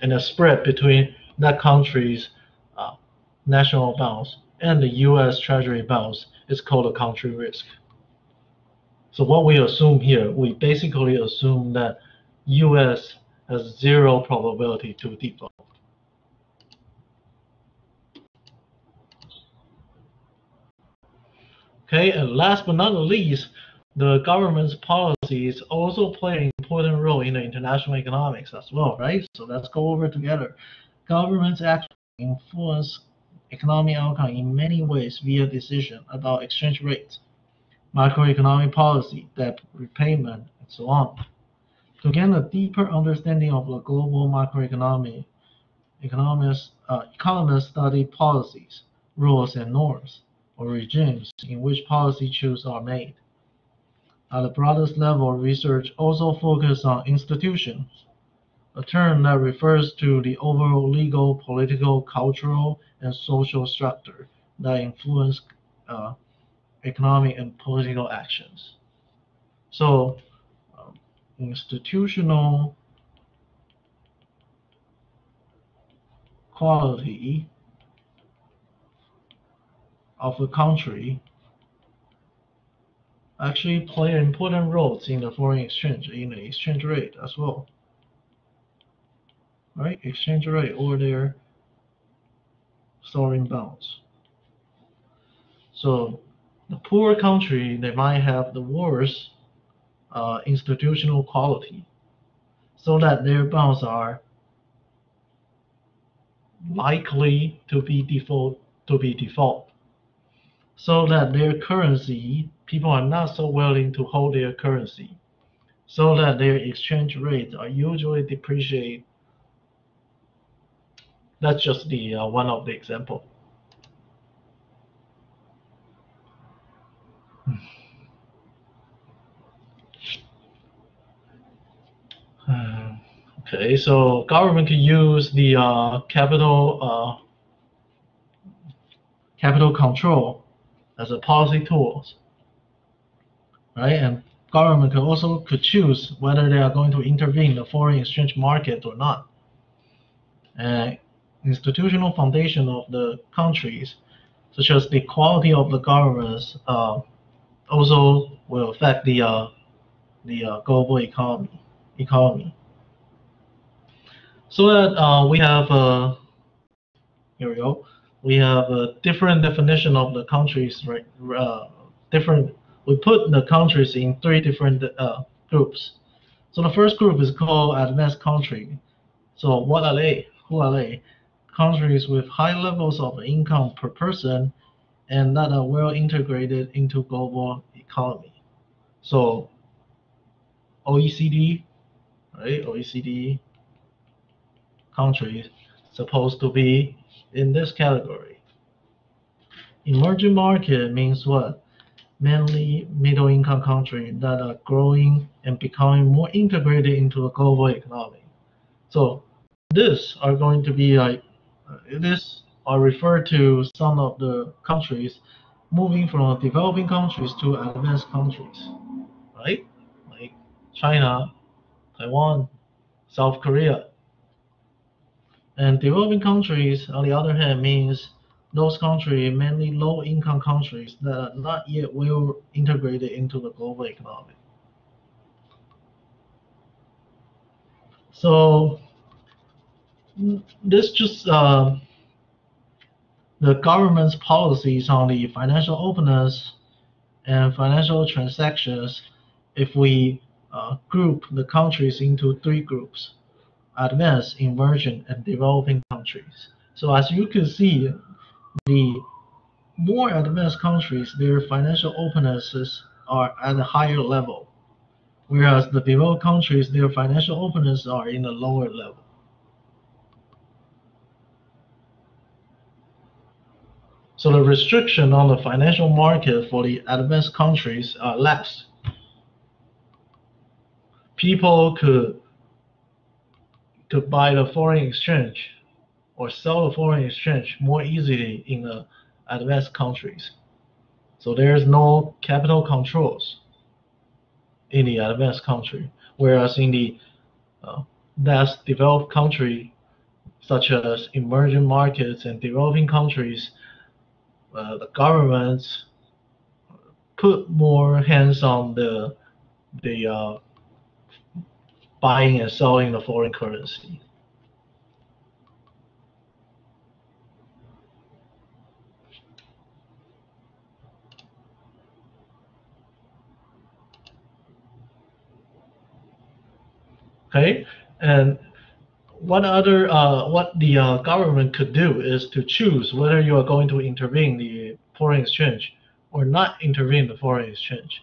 And the spread between that country's uh, national bonds and the U.S. Treasury bonds is called a country risk. So what we assume here, we basically assume that U.S. has zero probability to default. Okay, and last but not least, the government's policies also play an important role in the international economics as well, right? So let's go over together. Governments actually influence economic outcome in many ways via decision about exchange rates, macroeconomic policy, debt repayment, and so on. To gain a deeper understanding of the global macroeconomy, economists, uh, economists study policies, rules, and norms or regimes in which policy choices are made. At the broadest level, research also focuses on institutions, a term that refers to the overall legal, political, cultural, and social structure that influence uh, economic and political actions. So, um, institutional quality of a country actually play important roles in the foreign exchange, in the exchange rate as well. Right? Exchange rate or their sovereign bonds. So the poor country, they might have the worst uh, institutional quality so that their bonds are likely to be default to be default so that their currency, people are not so willing to hold their currency, so that their exchange rates are usually depreciate. That's just the uh, one of the example. okay, so government can use the uh, capital uh, capital control as a policy tools, right? And government could also could choose whether they are going to intervene in the foreign exchange market or not. And institutional foundation of the countries, such as the quality of the governments, uh, also will affect the uh, the uh, global economy. Economy. So that uh, we have, uh, here we go we have a different definition of the countries, right? Uh, different. We put the countries in three different uh, groups. So the first group is called advanced country. So what are they? Who are they? Countries with high levels of income per person and that are well integrated into global economy. So OECD, right? OECD countries supposed to be in this category. Emerging market means what? Mainly middle income countries that are growing and becoming more integrated into the global economy. So this are going to be like, uh, this are referred to some of the countries moving from developing countries to advanced countries, right? Like China, Taiwan, South Korea. And developing countries, on the other hand, means those countries, mainly low-income countries that are not yet well integrated into the global economy. So this just uh, the government's policies on the financial openness and financial transactions if we uh, group the countries into three groups advanced, emerging, and developing countries. So as you can see, the more advanced countries, their financial opennesses are at a higher level, whereas the developed countries, their financial openness are in a lower level. So the restriction on the financial market for the advanced countries are less. People could could buy the foreign exchange or sell the foreign exchange more easily in the advanced countries. So there's no capital controls in the advanced country, whereas in the uh, less developed country, such as emerging markets and developing countries, uh, the governments put more hands on the the uh, buying and selling the foreign currency. Okay, and what other uh, what the uh, government could do is to choose whether you are going to intervene the foreign exchange or not intervene the foreign exchange,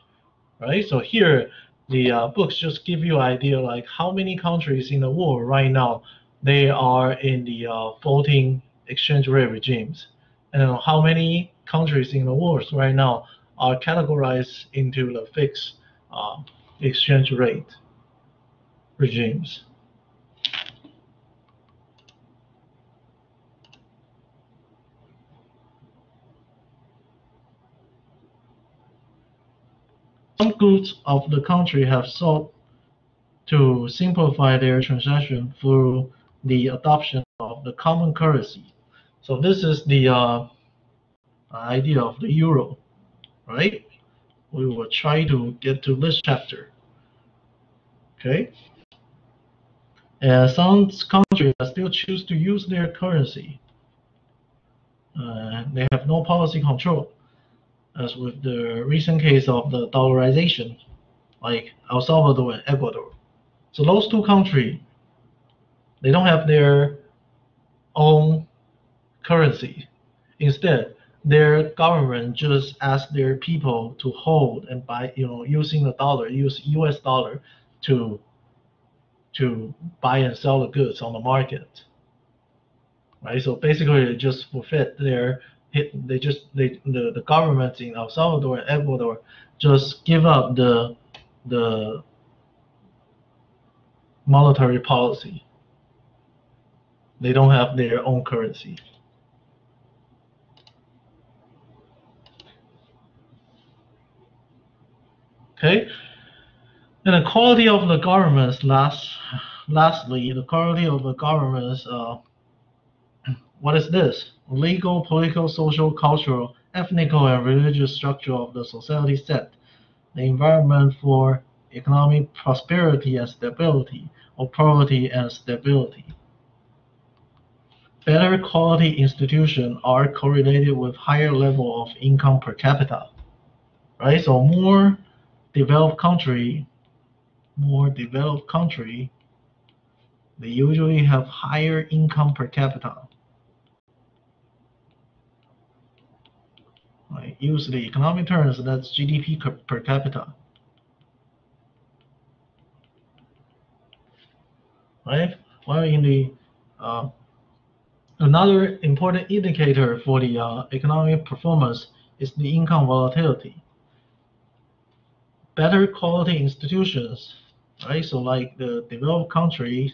right? So here the uh, books just give you an idea like how many countries in the world right now they are in the uh, floating exchange rate regimes, and how many countries in the world right now are categorized into the fixed uh, exchange rate regimes. Some groups of the country have sought to simplify their transaction through the adoption of the common currency. So this is the uh, idea of the euro, right? We will try to get to this chapter. Okay. And some countries still choose to use their currency. Uh, they have no policy control, as with the recent case of the dollarization, like El Salvador and Ecuador. So those two countries, they don't have their own currency. Instead, their government just asks their people to hold and buy, you know, using the dollar, use U.S. dollar to to buy and sell the goods on the market. Right. So basically, they just forfeit their They just they the, the governments in El Salvador and Ecuador just give up the the monetary policy. They don't have their own currency. Okay, and the quality of the governments, last, lastly, the quality of the governments, uh, what is this? Legal, political, social, cultural, ethnical, and religious structure of the society set, the environment for economic prosperity and stability, or poverty and stability. Better quality institutions are correlated with higher level of income per capita. Right? So more developed country, more developed country, they usually have higher income per capita. Right? the economic terms, that's GDP per capita. Right? While in the uh, another important indicator for the uh, economic performance is the income volatility better quality institutions, right? So like the developed countries,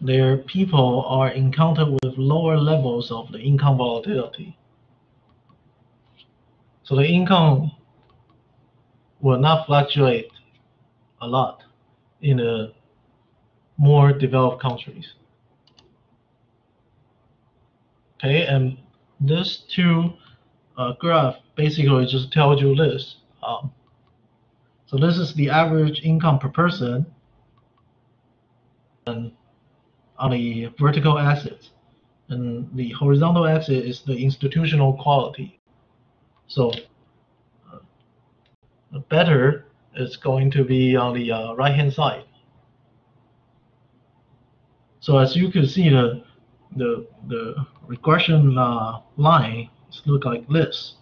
their people are encountered with lower levels of the income volatility. So the income will not fluctuate a lot in the more developed countries. Okay, and this two uh, graph basically just tells you this. Um, so this is the average income per person and on the vertical axis. And the horizontal axis is the institutional quality. So uh, better is going to be on the uh, right-hand side. So as you can see, the the the regression uh, line look like this.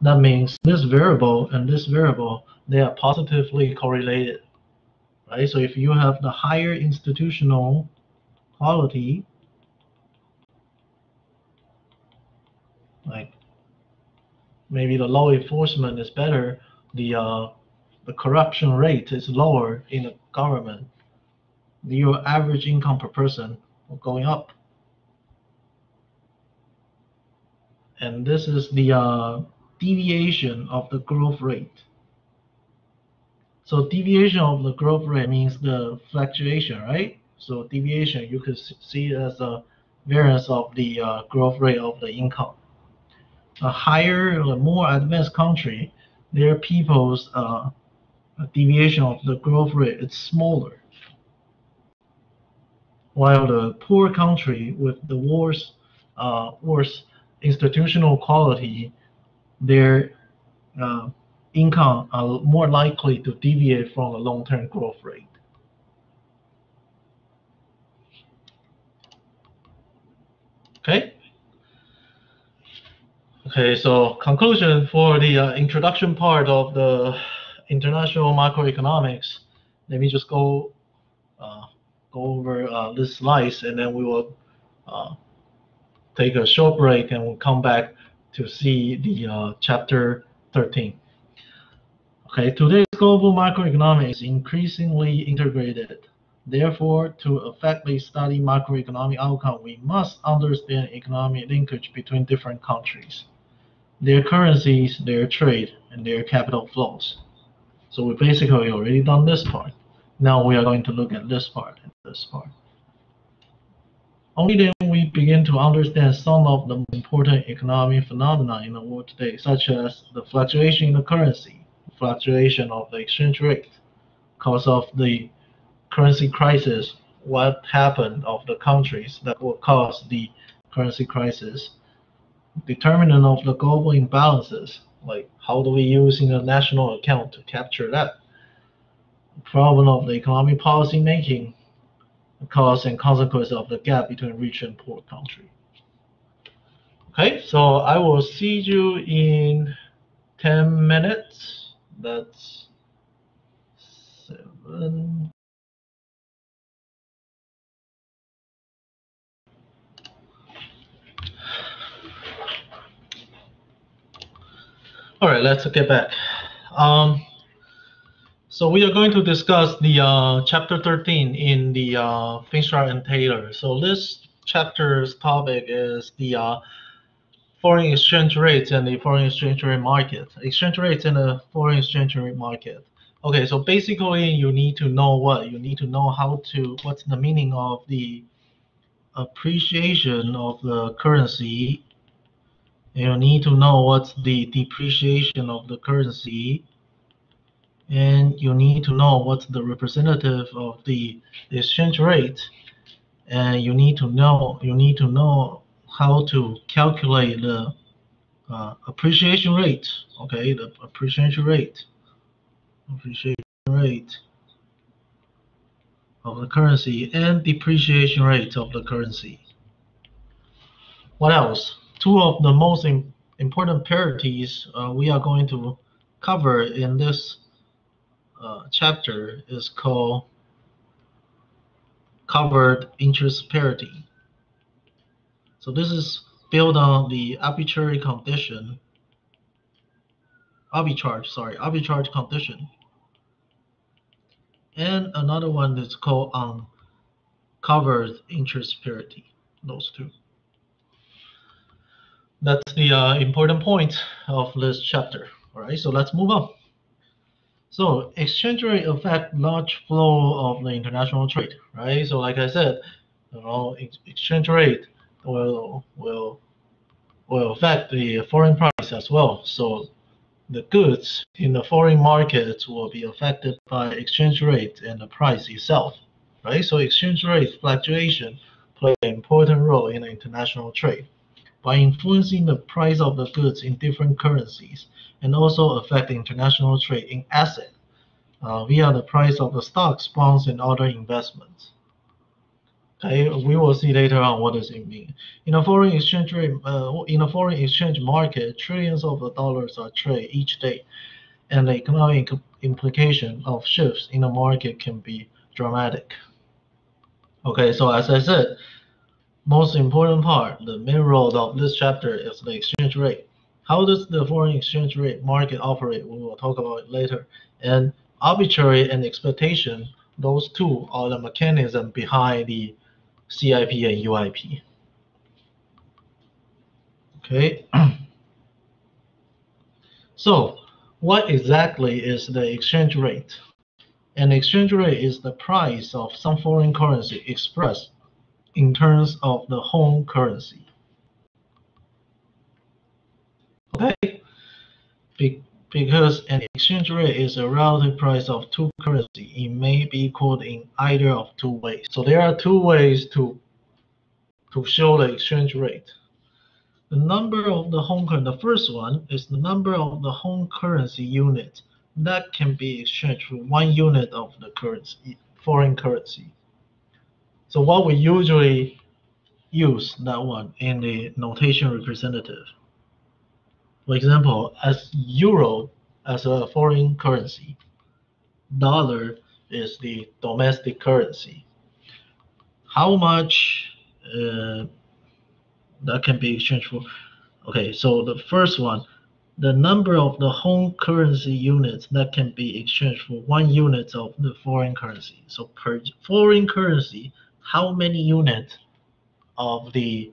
That means this variable and this variable they are positively correlated, right? So if you have the higher institutional quality, like maybe the law enforcement is better, the uh, the corruption rate is lower in the government, your average income per person going up. And this is the uh, deviation of the growth rate. So deviation of the growth rate means the fluctuation, right? So deviation, you could see as a variance of the uh, growth rate of the income. A higher, more advanced country, their people's uh, deviation of the growth rate is smaller while the poor country with the worst, uh, worst institutional quality, their uh, income are more likely to deviate from the long-term growth rate. Okay. Okay, so conclusion for the uh, introduction part of the international macroeconomics. Let me just go uh, go over uh, this slides and then we will uh, take a short break and we'll come back to see the uh, chapter 13. Okay, today's global macroeconomics is increasingly integrated. Therefore, to effectively study macroeconomic outcome, we must understand economic linkage between different countries, their currencies, their trade, and their capital flows. So we basically already done this part. Now we are going to look at this part and this part. Only then we begin to understand some of the important economic phenomena in the world today, such as the fluctuation in the currency, fluctuation of the exchange rate, cause of the currency crisis, what happened of the countries that will cause the currency crisis, determinant of the global imbalances, like how do we use in the national account to capture that, problem of the economic policy making, cause and consequence of the gap between rich and poor country. Okay, so I will see you in 10 minutes. That's seven. All right, let's get back. Um, so we are going to discuss the uh, chapter 13 in the uh, and Taylor. So this chapter's topic is the uh, foreign exchange rates and the foreign exchange rate market. Exchange rates in the foreign exchange rate market. Okay, so basically you need to know what? You need to know how to, what's the meaning of the appreciation of the currency. You need to know what's the depreciation of the currency and you need to know what's the representative of the, exchange rate and you need to know you need to know how to calculate the uh, appreciation rate okay? The appreciation rate appreciation rate of the currency and depreciation rate of the currency. What else two of the most important parities uh, we are going to cover in this uh, chapter is called covered interest parity. So this is built on the arbitrary condition, arbitrage, sorry, arbitrage condition. And another one is called on covered interest parity, those two. That's the uh, important point of this chapter. All right, so let's move on. So exchange rate affect large flow of the international trade, right? So like I said, you know, ex exchange rate will will will affect the foreign price as well. So the goods in the foreign markets will be affected by exchange rate and the price itself, right? So exchange rate fluctuation play an important role in international trade by influencing the price of the goods in different currencies and also affect international trade in asset uh, via the price of the stocks, bonds, and other investments. Okay, we will see later on what does it mean. In a foreign exchange rate, uh, in a foreign exchange market, trillions of dollars are traded each day, and the economic implication of shifts in the market can be dramatic. Okay, so as I said, most important part, the main role of this chapter is the exchange rate. How does the foreign exchange rate market operate? We will talk about it later. And arbitrary and expectation, those two are the mechanism behind the CIP and UIP. Okay. so what exactly is the exchange rate? An exchange rate is the price of some foreign currency expressed in terms of the home currency. Okay? Be because an exchange rate is a relative price of two currency, it may be called in either of two ways. So there are two ways to to show the exchange rate. The number of the home currency, the first one is the number of the home currency unit that can be exchanged for one unit of the currency, foreign currency. So what we usually use that one in the notation representative. For example, as euro as a foreign currency, dollar is the domestic currency. How much uh, that can be exchanged for? Okay, so the first one, the number of the home currency units that can be exchanged for one unit of the foreign currency. So per foreign currency, how many units of the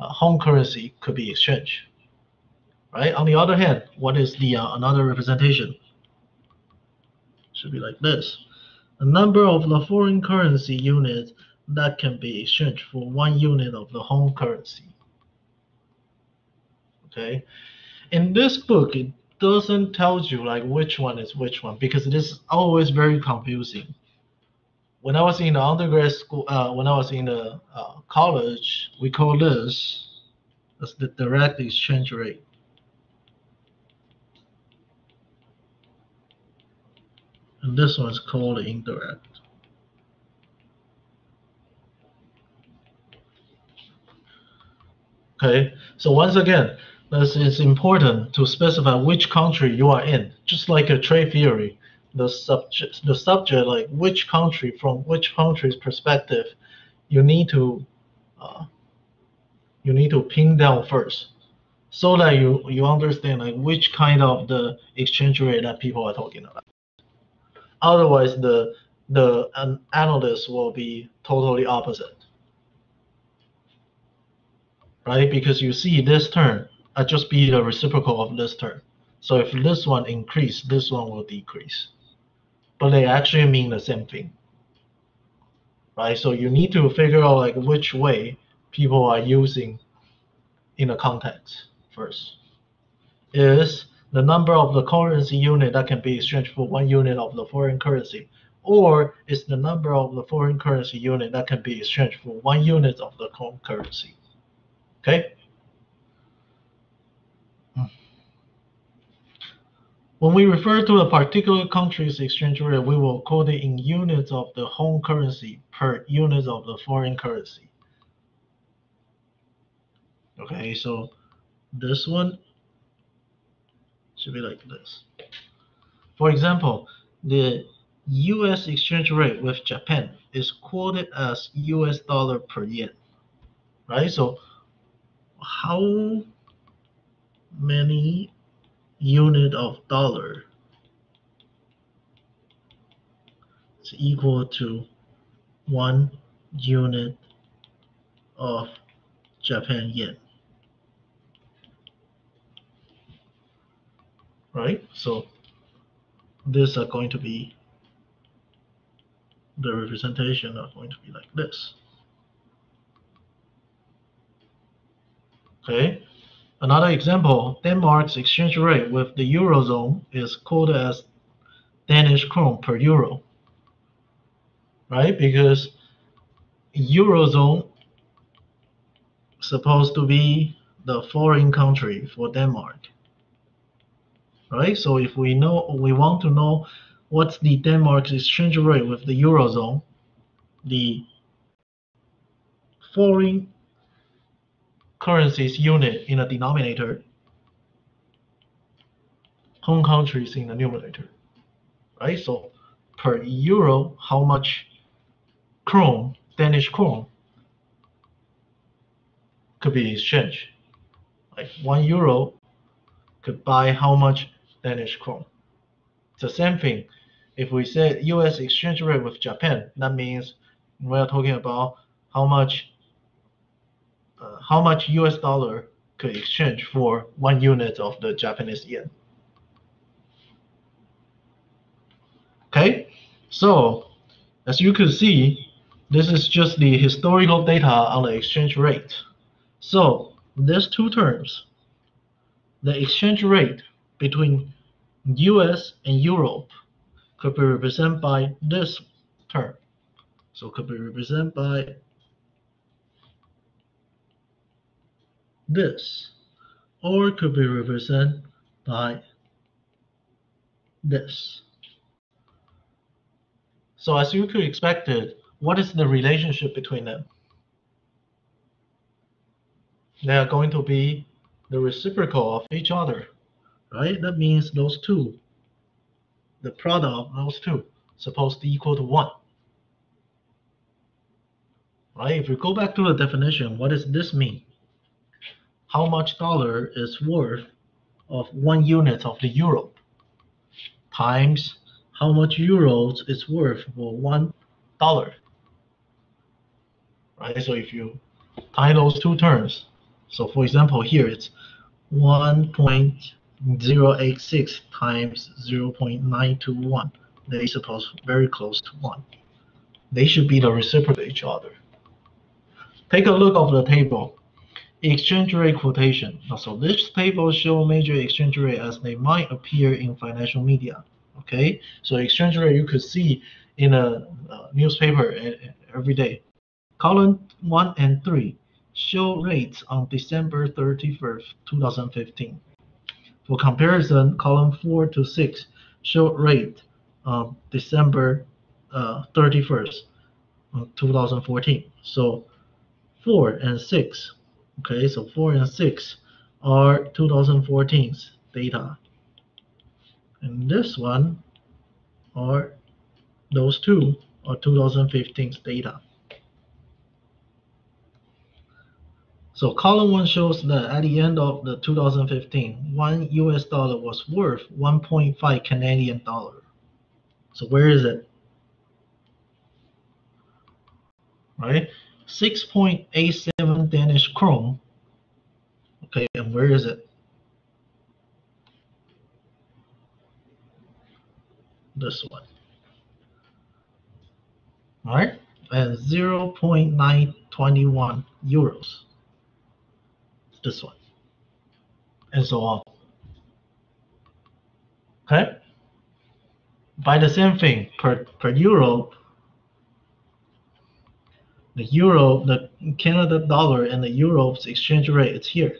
uh, home currency could be exchanged? right? On the other hand, what is the uh, another representation? Should be like this. The number of the foreign currency units that can be exchanged for one unit of the home currency. Okay. In this book, it doesn't tell you like which one is which one because it is always very confusing. When I was in the undergrad school, uh, when I was in the uh, college, we call this as the direct exchange rate. and this one is called indirect. Okay, so once again, this is important to specify which country you are in, just like a trade theory. The subject, the subject, like which country, from which country's perspective, you need to, uh, you need to pin down first, so that you you understand like which kind of the exchange rate that people are talking about. Otherwise, the the an analyst will be totally opposite, right? Because you see this term I just be the reciprocal of this term. So if this one increase, this one will decrease. But they actually mean the same thing, right? So you need to figure out like which way people are using in the context first. Is the number of the currency unit that can be exchanged for one unit of the foreign currency, or is the number of the foreign currency unit that can be exchanged for one unit of the currency. Okay? When we refer to a particular country's exchange rate, we will quote it in units of the home currency per unit of the foreign currency. Okay, so this one should be like this. For example, the US exchange rate with Japan is quoted as US dollar per yen, right? So how many unit of dollar is equal to one unit of Japan yen. Right? So these are going to be the representation are going to be like this. Okay. Another example, Denmark's exchange rate with the Eurozone is quoted as Danish krone per euro. Right? Because Eurozone supposed to be the foreign country for Denmark. Right? So if we know we want to know what's the Denmark's exchange rate with the Eurozone, the foreign currencies unit in the denominator, home countries in the numerator. Right? So per euro, how much krone, Danish krone, could be exchanged. Like one euro could buy how much Danish krone. It's the same thing. If we say US exchange rate with Japan, that means we're talking about how much uh, how much US dollar could exchange for one unit of the Japanese yen. Okay, so as you can see, this is just the historical data on the exchange rate. So these two terms, the exchange rate between US and Europe could be represented by this term. So could be represented by this, or could be represented by this. So as you could expect it, what is the relationship between them? They are going to be the reciprocal of each other, right? That means those two, the product of those two, supposed to equal to one. Right? If we go back to the definition, what does this mean? How much dollar is worth of one unit of the euro times how much euros is worth for one dollar. Right? So if you tie those two terms, so for example, here it's 1.086 times 0.921. They suppose very close to one. They should be the reciprocal of each other. Take a look of the table. Exchange rate quotation. So this table show major exchange rate as they might appear in financial media. Okay, so exchange rate you could see in a, a newspaper every day. Column one and three show rates on December 31st, 2015. For comparison, column 4 to 6 show rate on December uh, 31st, 2014. So 4 and 6, okay, so 4 and 6 are 2014's data. And this one are those two are 2015's data. So column one shows that at the end of the 2015, one US dollar was worth 1.5 Canadian dollar. So where is it? Right? 6.87 Danish krone. Okay, and where is it? This one. All right, and 0.921 euros this one, and so on. Okay? By the same thing, per, per euro, the euro, the Canada dollar and the euro's exchange rate is here.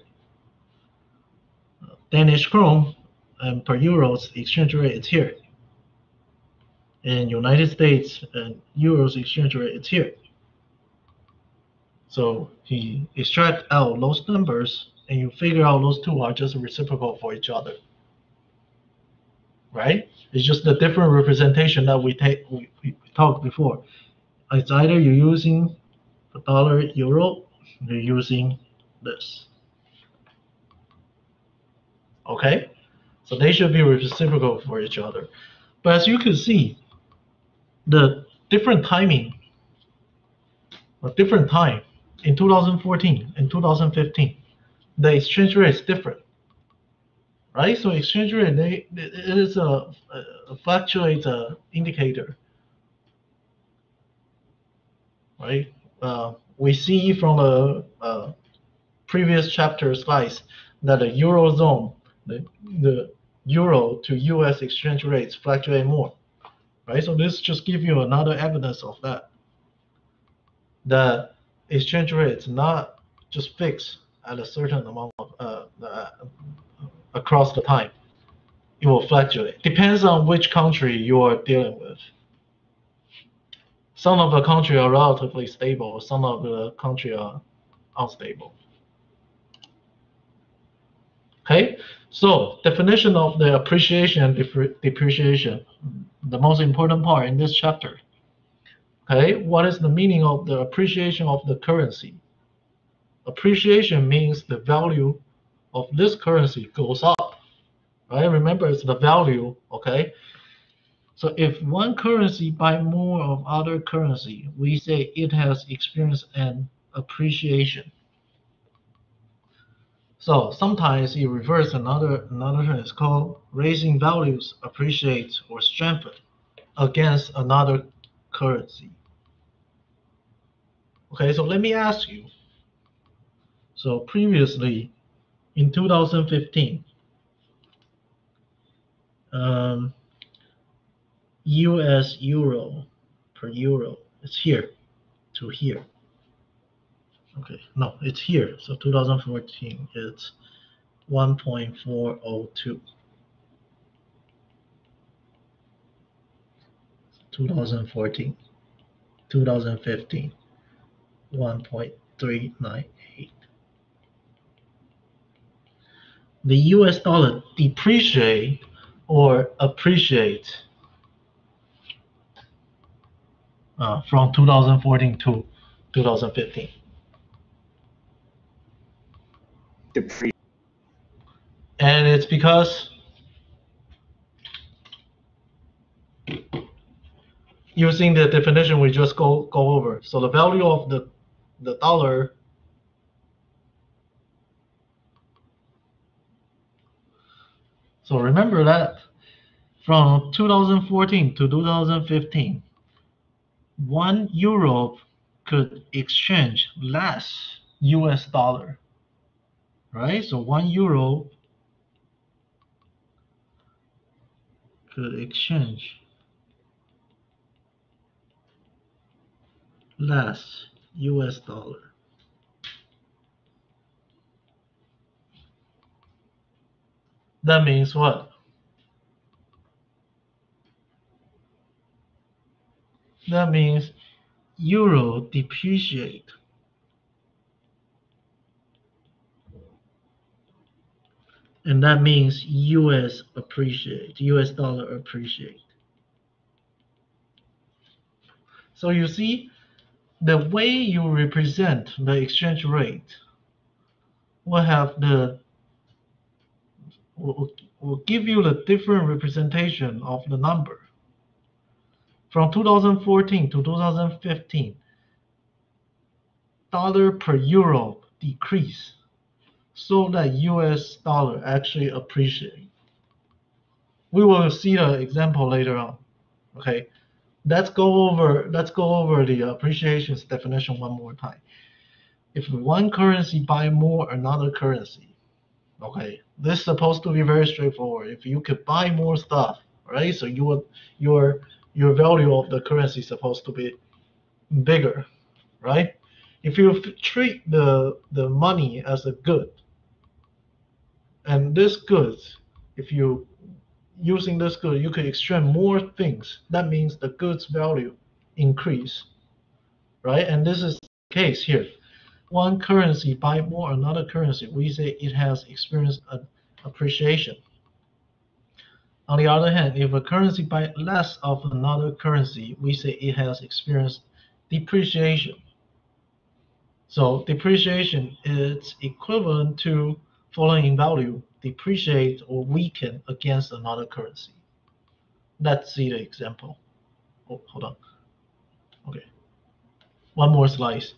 Danish krone and per euro's exchange rate is here. And United States and euros exchange rate is here. So he extract out those numbers and you figure out those two are just reciprocal for each other. Right? It's just the different representation that we take we, we talked before. It's either you're using the dollar euro, you're using this. Okay? So they should be reciprocal for each other. But as you can see, the different timing a different time in 2014 and 2015, the exchange rate is different, right? So exchange rate they, it is a, a fluctuates uh, indicator, right? Uh, we see from the uh, previous chapter slides that the eurozone, the, the euro to US exchange rates fluctuate more, right? So this just give you another evidence of that. The exchange rate is not just fixed at a certain amount of uh, uh, across the time. It will fluctuate. Depends on which country you are dealing with. Some of the country are relatively stable. Some of the country are unstable. Okay, so definition of the appreciation and depreciation, the most important part in this chapter. Okay, what is the meaning of the appreciation of the currency? Appreciation means the value of this currency goes up, right? Remember, it's the value, okay? So if one currency buy more of other currency, we say it has experienced an appreciation. So sometimes it refers another another term. It's called raising values appreciate or strengthen against another currency. Okay, so let me ask you. So previously, in 2015, um, U.S. euro per euro It's here to here. Okay, no, it's here. So 2014, it's 1.402. 2014, 2015, 1.398. The US dollar depreciate or appreciate uh, from 2014 to 2015. Depre- and it's because using the definition we just go go over. So the value of the the dollar So remember that from 2014 to 2015, one euro could exchange less US dollar right? So one euro could exchange less US dollar. That means what? That means euro depreciate and that means US appreciate, US dollar appreciate. So you see, the way you represent the exchange rate will have the will, will give you the different representation of the number. From 2014 to 2015, dollar per euro decrease so that US dollar actually appreciate. We will see the example later on. Okay, let's go over let's go over the appreciation's definition one more time. If one currency buy more another currency, okay, this is supposed to be very straightforward. If you could buy more stuff, right? So you would your your value of the currency is supposed to be bigger, right? If you treat the the money as a good, and this goods, if you using this good, you could extract more things. That means the goods value increase, right? And this is the case here. One currency buy more another currency, we say it has experienced an appreciation. On the other hand, if a currency buys less of another currency, we say it has experienced depreciation. So depreciation is equivalent to falling in value, depreciate or weaken against another currency. Let's see the example. Oh, hold on. Okay. one more slice.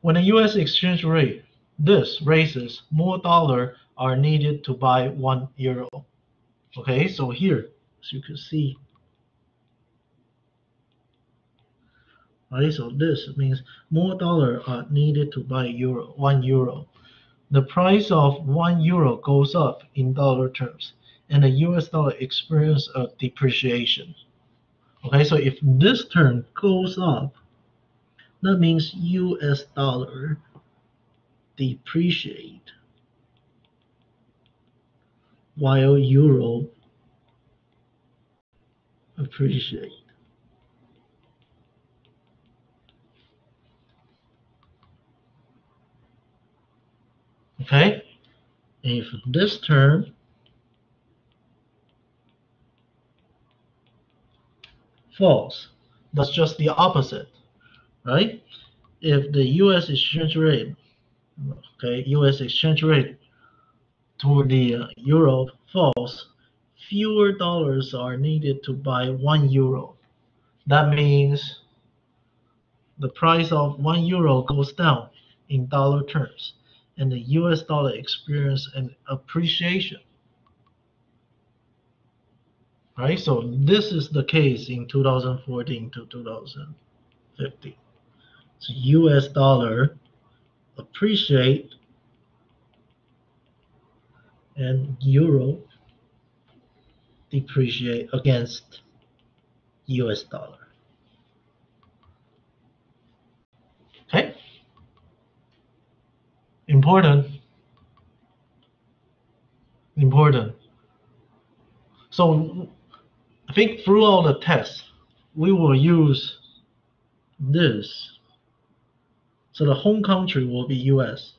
When the US exchange rate, this raises, more dollar are needed to buy one euro. Okay, so here, as you can see, right, so this means more dollar are needed to buy euro, one euro. The price of one euro goes up in dollar terms, and the US dollar experience a depreciation. Okay, so if this term goes up, that means US dollar depreciate while euro appreciate. Okay, if this term false, that's just the opposite, right? If the US exchange rate, okay, US exchange rate to the uh, euro falls, fewer dollars are needed to buy one euro. That means the price of one euro goes down in dollar terms, and the US dollar experiences an appreciation. Right, so this is the case in 2014 to 2015. So US dollar appreciate and euro depreciate against US dollar. Okay? Important. Important. So I think throughout the test, we will use this. So the home country will be US.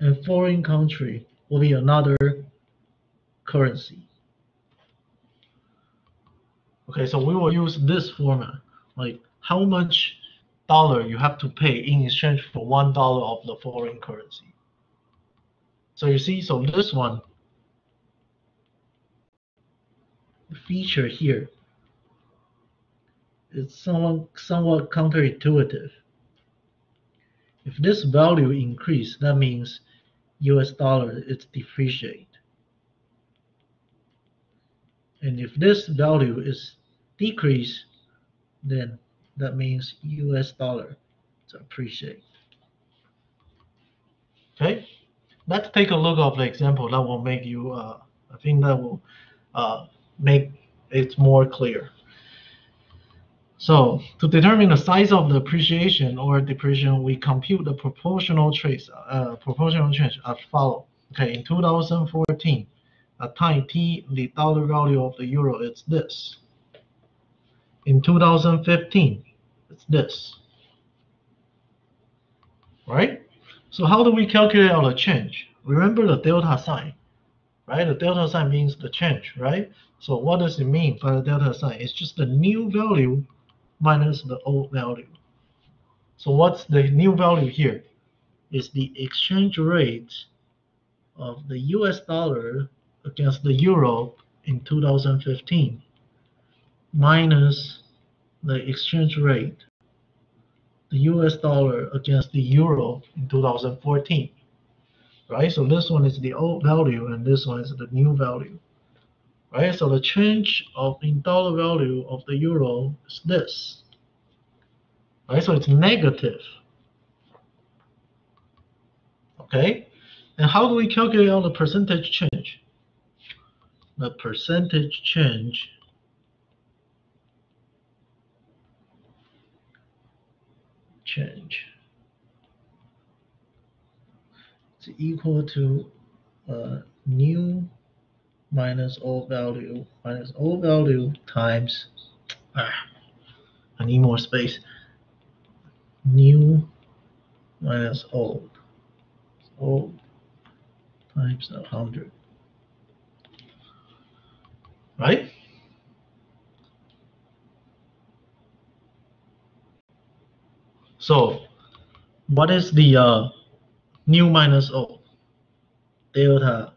And foreign country will be another currency. Okay, so we will use this format, like how much dollar you have to pay in exchange for one dollar of the foreign currency. So you see, so this one feature here is somewhat, somewhat counterintuitive. If this value increase, that means US dollar is depreciate. And if this value is decrease, then that means US dollar to appreciate. Okay, let's take a look of the example that will make you, uh, I think that will uh, make it more clear. So to determine the size of the appreciation or depreciation, we compute the proportional trace, uh, proportional change as follow. Okay, in 2014, at time t, the dollar value of the euro is this. In 2015, it's this. Right? So how do we calculate our change? Remember the delta sign, right? The delta sign means the change, right? So what does it mean by the delta sign? It's just the new value minus the old value. So what's the new value here? Is the exchange rate of the US dollar against the euro in 2015 minus the exchange rate, the US dollar against the euro in 2014. Right? So this one is the old value and this one is the new value. Right? So the change of in dollar value of the euro is this. Right? So it's negative. Okay? And how do we calculate on the percentage change? The percentage change change is equal to uh, new minus old value minus old value times ah, I need more space new minus old old times 100 right So, what is the uh, new minus old? Delta.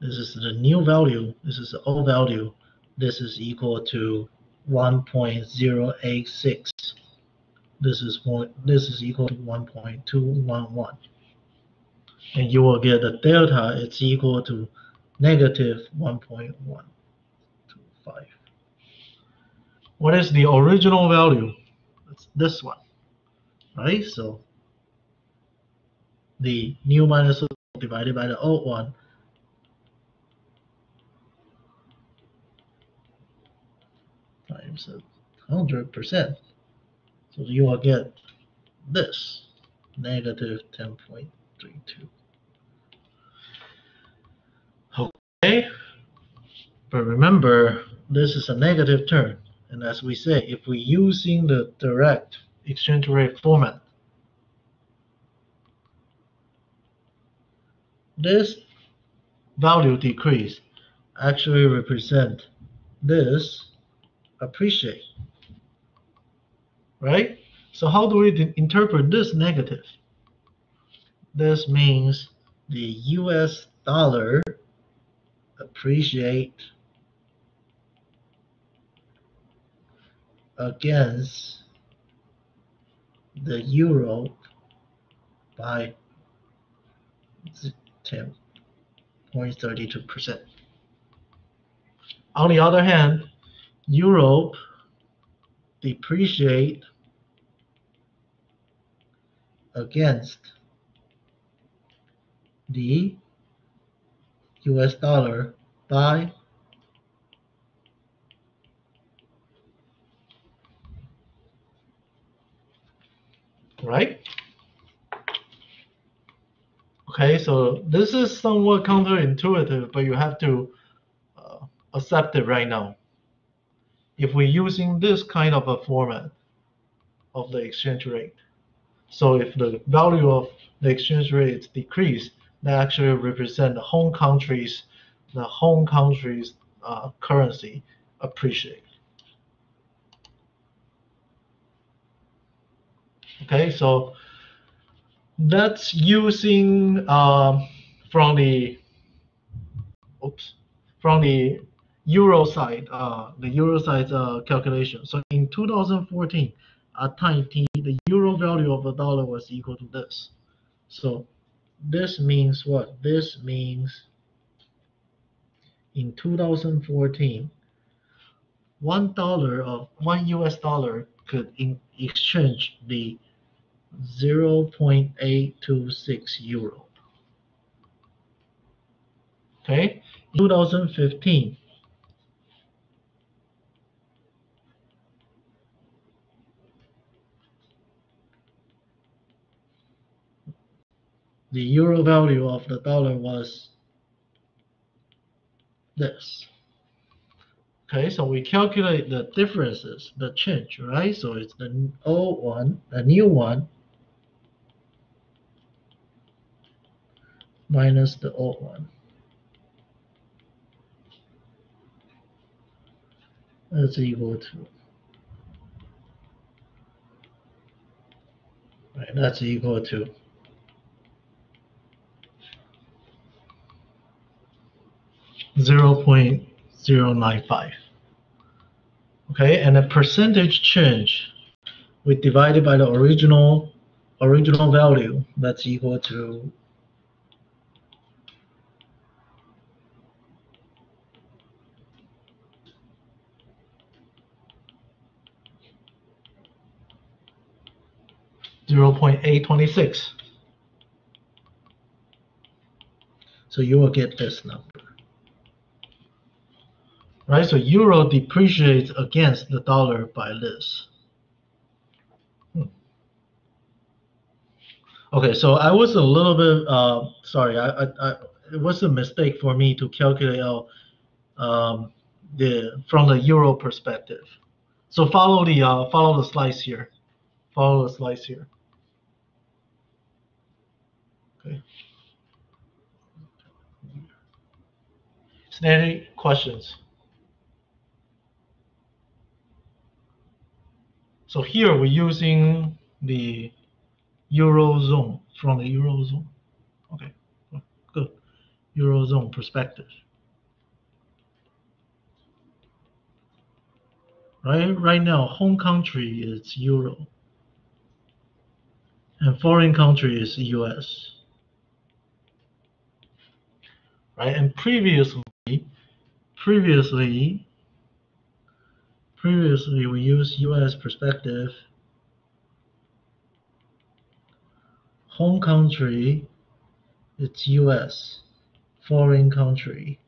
This is the new value. This is the old value. This is equal to one point zero eight six. This is this is equal to one point two one one. And you will get the delta, it's equal to negative one point one two five. What is the original value? It's this one, right? So the new minus divided by the old one a hundred percent. So you will get this negative ten point three two. Okay, but remember this is a negative term, and as we say, if we're using the direct exchange rate format, this value decrease actually represent this appreciate. Right? So how do we interpret this negative? This means the US dollar appreciate against the euro by 10.32%. On the other hand, Europe depreciate against the US dollar by right? Okay, so this is somewhat counterintuitive, but you have to uh, accept it right now. If we're using this kind of a format of the exchange rate, so if the value of the exchange rate is decreased, that actually represent the home country's the home country's uh, currency appreciate. Okay, so that's using um, from the oops from the euro side, uh, the euro side uh, calculation. So in 2014, at time t, the euro value of a dollar was equal to this. So this means what? This means in 2014, one dollar of one US dollar could in exchange the 0.826 euro. Okay, 2015. The euro value of the dollar was this. Okay, so we calculate the differences, the change, right? So it's the old one, the new one, minus the old one. That's equal to, right, that's equal to zero point zero nine five. Okay, and the percentage change, we divided by the original original value, that's equal to zero point eight twenty six. So you will get this number. Right, so euro depreciates against the dollar by this. Hmm. Okay, so I was a little bit, uh, sorry, I, I, I, it was a mistake for me to calculate out um, the from the euro perspective. So follow the uh, follow the slides here. Follow the slides here. Okay. Is there any questions? So here we're using the Eurozone from the Eurozone. Okay, good. Eurozone perspective. right? Right now, home country is Euro, and foreign country is US, right? And previously, previously, previously we used US perspective. Home country, it's US. Foreign country,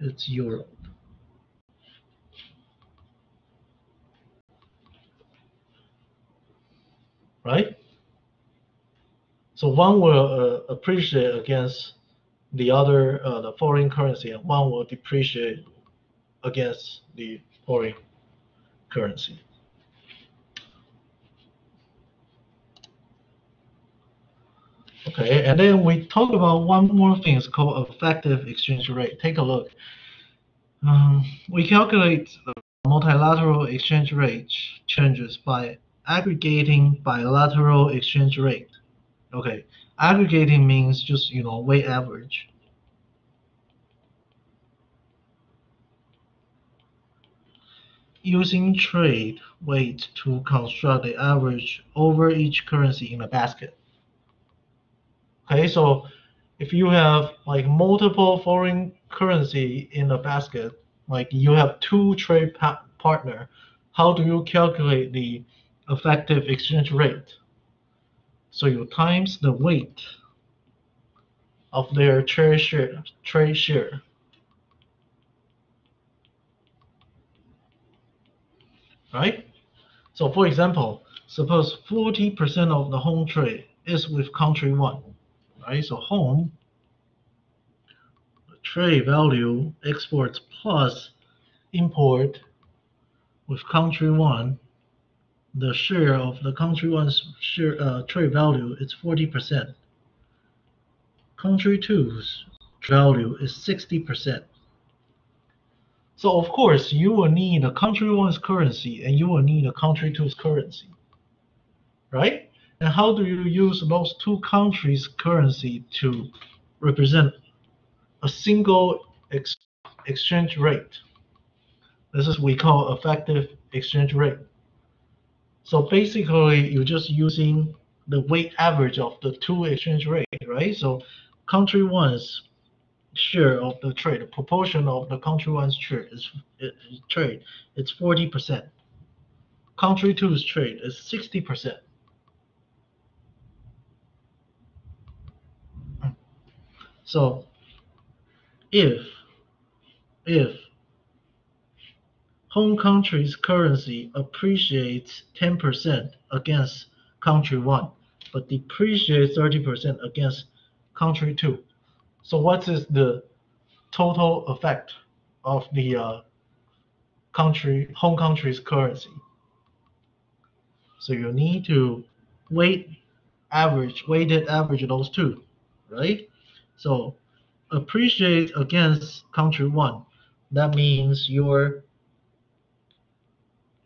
it's Europe. right? So one will uh, appreciate against the other, uh, the foreign currency, and one will depreciate against the foreign currency. Okay, and then we talk about one more thing, it's called effective exchange rate. Take a look. Um, we calculate the multilateral exchange rate changes by aggregating bilateral exchange rate. Okay, aggregating means just, you know, weight average. Using trade weight to construct the average over each currency in a basket. Okay, so if you have like multiple foreign currency in a basket, like you have two trade pa partner, how do you calculate the effective exchange rate? So you times the weight of their trade share, trade share. Right? So for example, suppose 40% of the home trade is with country one, right? So home trade value exports plus import with country one, the share of the country one's share uh, trade value is 40%. Country two's value is 60%. So of course you will need a country one's currency and you will need a country two's currency, right? And how do you use those two countries' currency to represent a single ex exchange rate? This is what we call effective exchange rate. So basically, you're just using the weight average of the two exchange rate, right? So country one's share of the trade, the proportion of the country one's trade is, trade, it's 40%. Country two's trade is 60%. So if if home country's currency appreciates 10% against country one, but depreciates 30% against country two. So what is the total effect of the uh, country home country's currency? So you need to weight average, weighted average of those two, right? So appreciate against country one. That means your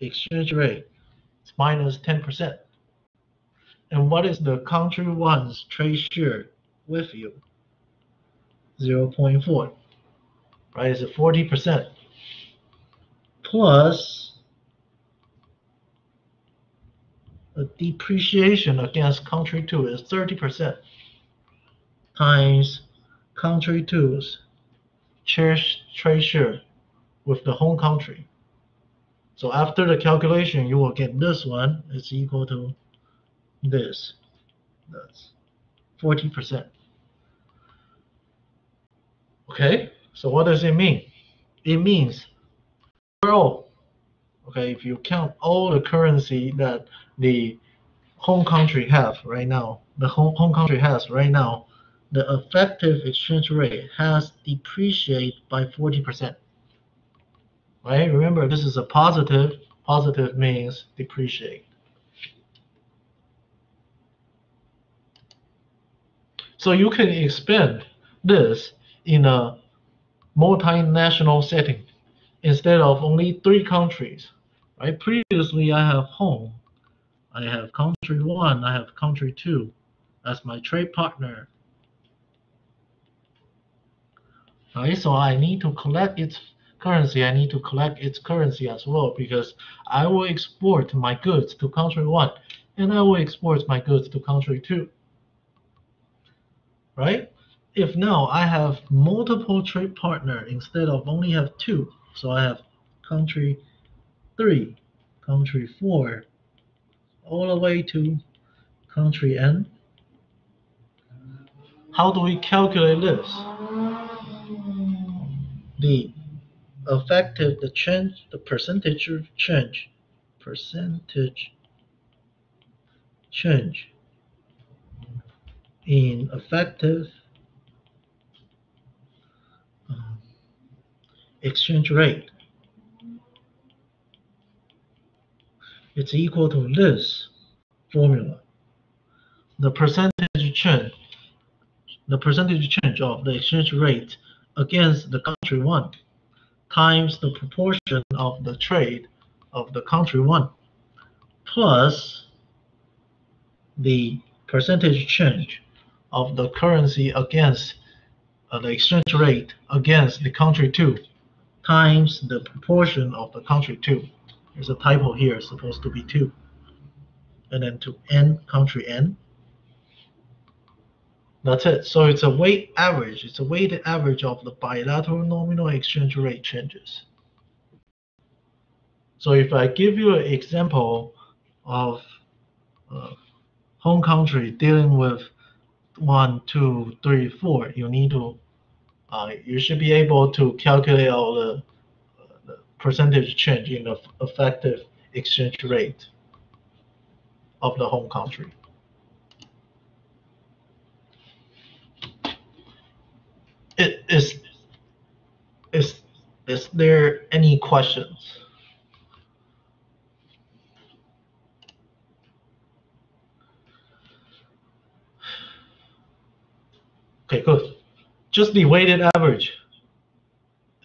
exchange rate is minus 10%. And what is the country one's trade share with you? 0.4, right? It's a 40%. Plus the depreciation against country two is 30% times country two's trade share with the home country. So after the calculation, you will get this one is equal to this. That's 40%. Okay, so what does it mean? It means overall, okay, if you count all the currency that the home country have right now, the home, home country has right now, the effective exchange rate has depreciated by 40%. Right? Remember, this is a positive. Positive means depreciate. So you can expand this in a multinational setting instead of only three countries. Right? Previously, I have home, I have country one, I have country two as my trade partner. Right? So I need to collect its currency, I need to collect its currency as well because I will export my goods to country one and I will export my goods to country two. Right? If now I have multiple trade partner instead of only have two, so I have country three, country four, all the way to country N. How do we calculate this? The effective, the change, the percentage change, percentage change in effective exchange rate. It's equal to this formula. The percentage change, the percentage change of the exchange rate against the country one times the proportion of the trade of the country one plus the percentage change of the currency against uh, the exchange rate against the country two times the proportion of the country two. There's a typo here, it's supposed to be two. And then to n, country n. That's it. So it's a weight average. It's a weighted average of the bilateral nominal exchange rate changes. So if I give you an example of uh, home country dealing with one, two, three, four, you need to, uh, you should be able to calculate all the, uh, the percentage change in the effective exchange rate of the home country. It is, is, is there any questions? Okay, good. Just the weighted average.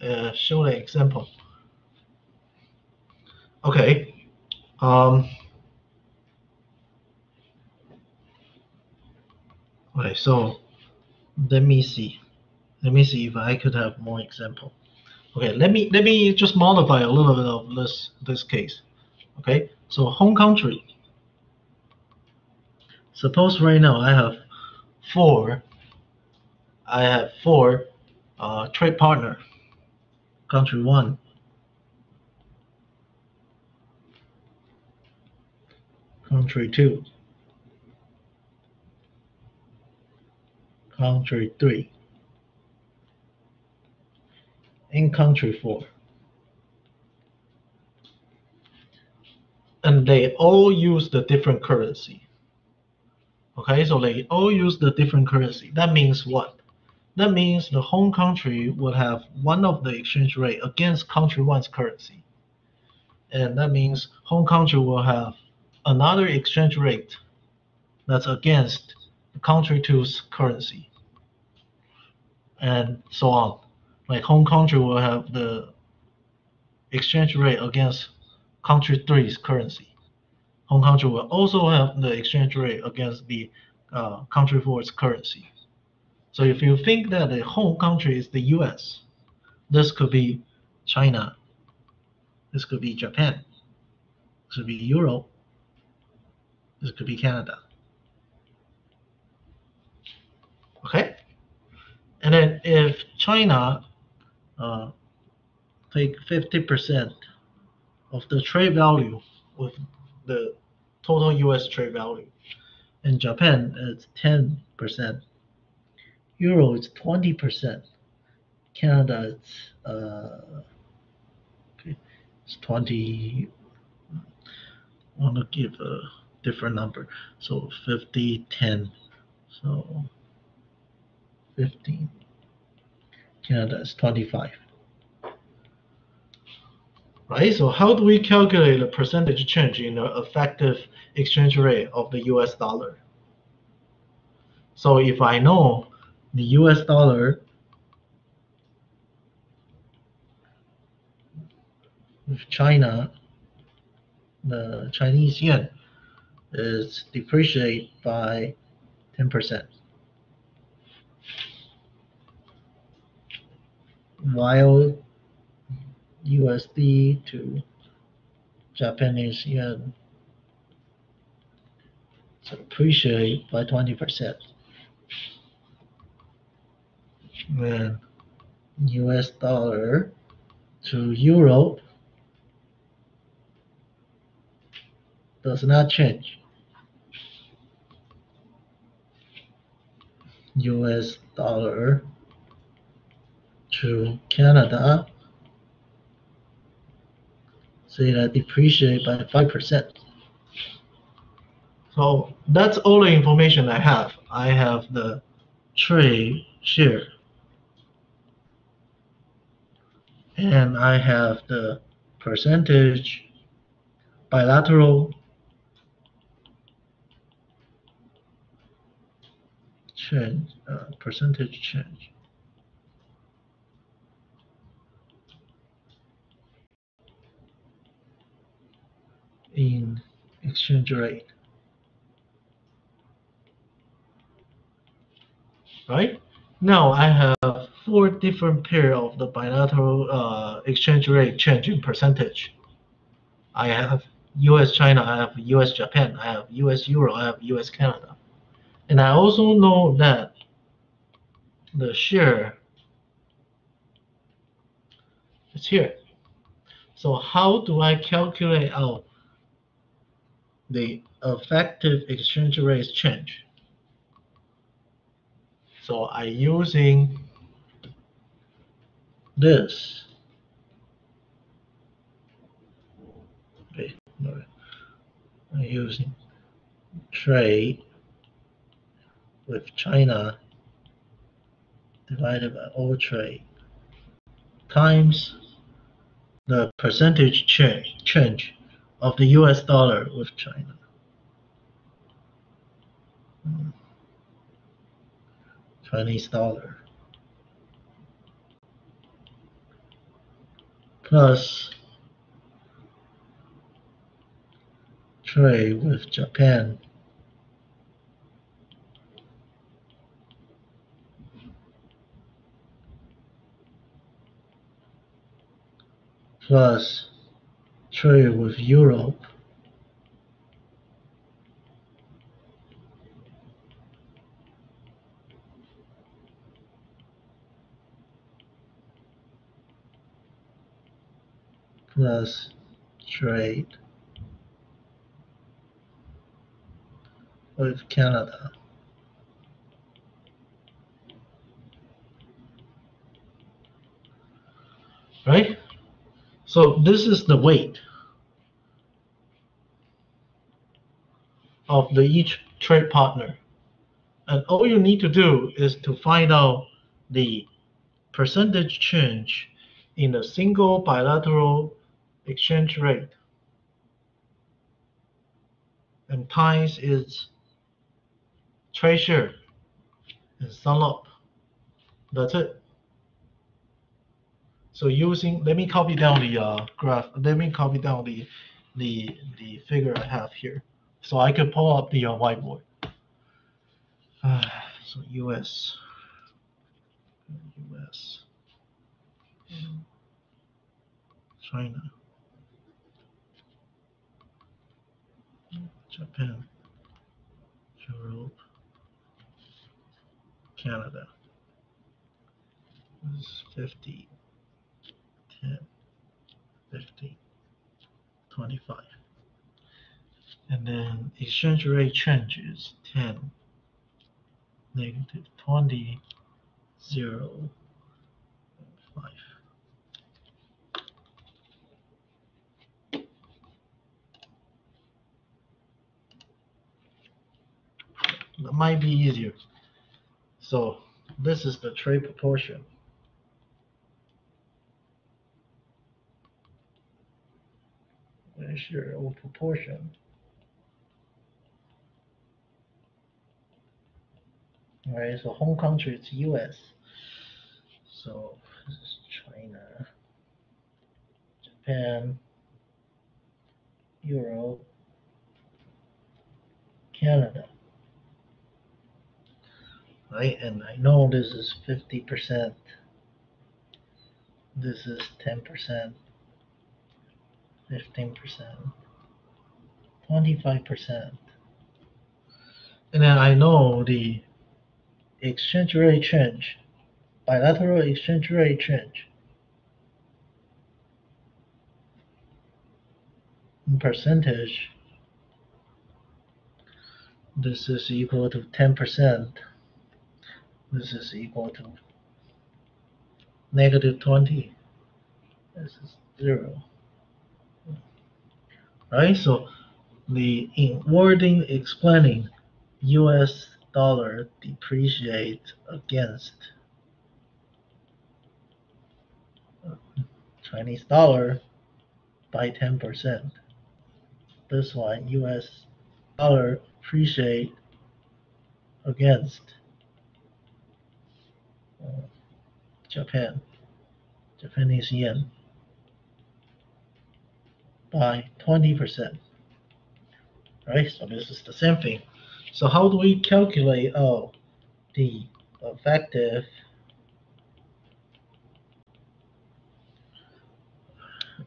Uh, show the example. Okay. Um, okay, so let me see. Let me see if I could have more example. Okay, let me let me just modify a little bit of this this case. Okay, so home country. Suppose right now I have four I have four uh, trade partner. Country one, country two, country three, and country four. And they all use the different currency. Okay, so they all use the different currency. That means what? That means the home country will have one of the exchange rate against country one's currency. And that means home country will have another exchange rate that's against country two's currency. And so on. Like home country will have the exchange rate against country three's currency. Home country will also have the exchange rate against the uh, country four's currency. So if you think that the home country is the US, this could be China, this could be Japan, this could be Europe, this could be Canada. Okay? And then if China uh, take 50% of the trade value with the total US trade value, and Japan is 10%, Euro is 20%. Canada is uh, okay, it's 20. I want to give a different number. So 50, 10. So 15. Canada is 25. Right, so how do we calculate the percentage change in the effective exchange rate of the US dollar? So if I know the US dollar with China, the Chinese yuan is depreciate by 10%. While USD to Japanese yen appreciate by 20% when US dollar to euro does not change. US dollar to Canada, say that depreciate by 5%. So that's all the information I have. I have the trade share. And I have the percentage bilateral change, uh, percentage change. in exchange rate. Right? Now I have four different pair of the bilateral uh, exchange rate change in percentage. I have US China, I have US Japan, I have US Euro, I have US Canada. And I also know that the share is here. So how do I calculate out the effective exchange rate change? So I using this. Okay, I'm using trade with China divided by all trade times the percentage change change of the US dollar with China. Hmm. Chinese dollar. Plus trade with Japan. Plus trade with Europe plus trade with Canada. Right? So this is the weight of the each trade partner. And all you need to do is to find out the percentage change in a single bilateral exchange rate and times its treasure and sum up. That's it. So using, let me copy down the uh, graph. Let me copy down the the the figure I have here, so I can pull up the uh, whiteboard. Uh, so U.S. U.S. China. Japan, Europe, Canada. This is 50, 10, 50, 25. And then exchange rate changes 10, negative 20, 0, 5. That might be easier. So this is the trade proportion. There's your old proportion. All right, so home country it's US. So this is China, Japan, Europe, Canada right? And I know this is fifty percent. This is ten percent. fifteen percent, twenty-five percent. And then I know the exchange rate change, bilateral exchange rate change. In percentage, this is equal to ten percent. This is equal to negative twenty. This is zero. Right, so the in wording explaining US dollar depreciate against Chinese dollar by ten percent. This one US dollar appreciate against Japan, Japanese yen by twenty percent. Right, so this is the same thing. So how do we calculate oh the effective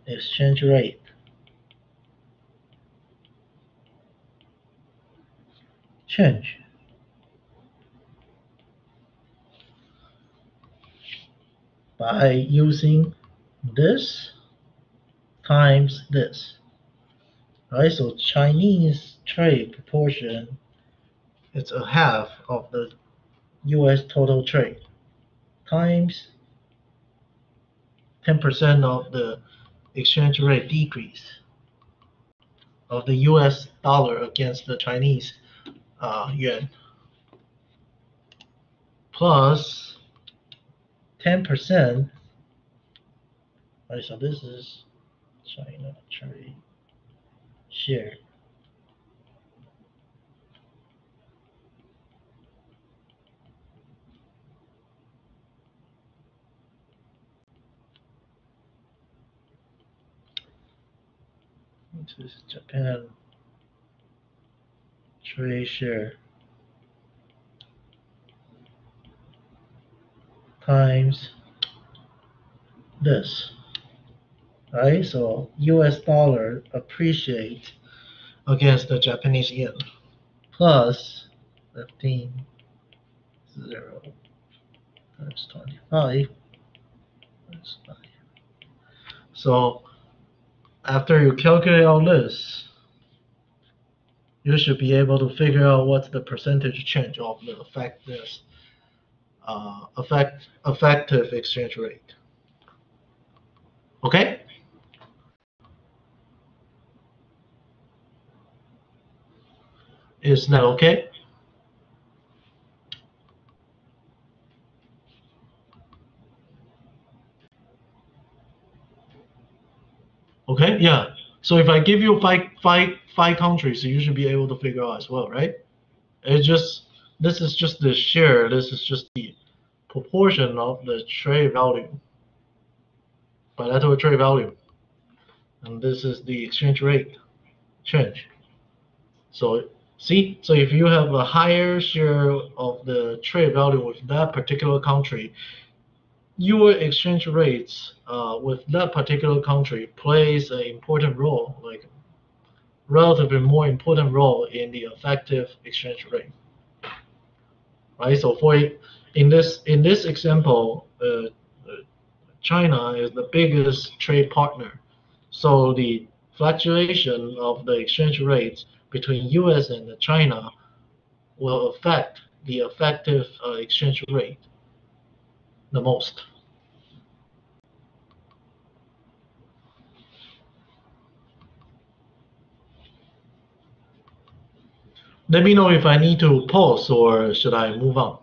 exchange rate? Change. By using this times this. Right, so Chinese trade proportion it's a half of the US total trade times 10% of the exchange rate decrease of the US dollar against the Chinese uh, yuan plus 10%. Right, so this is China trade share. This is Japan trade share times this. Right? So US dollar appreciate against the Japanese yen plus 15 0 times 25 times 5. So after you calculate all this, you should be able to figure out what's the percentage change of the effect this uh, effect effective exchange rate. Okay? Is that okay? Okay, yeah. So if I give you five, five, five countries, you should be able to figure out as well, right? It's just this is just the share. This is just the proportion of the trade value, bilateral trade value, and this is the exchange rate change. So see, so if you have a higher share of the trade value with that particular country, your exchange rates uh, with that particular country plays an important role, like relatively more important role in the effective exchange rate. Right. So for in this in this example, uh, China is the biggest trade partner. So the fluctuation of the exchange rates between U.S. and China will affect the effective uh, exchange rate the most. Let me know if I need to pause or should I move on.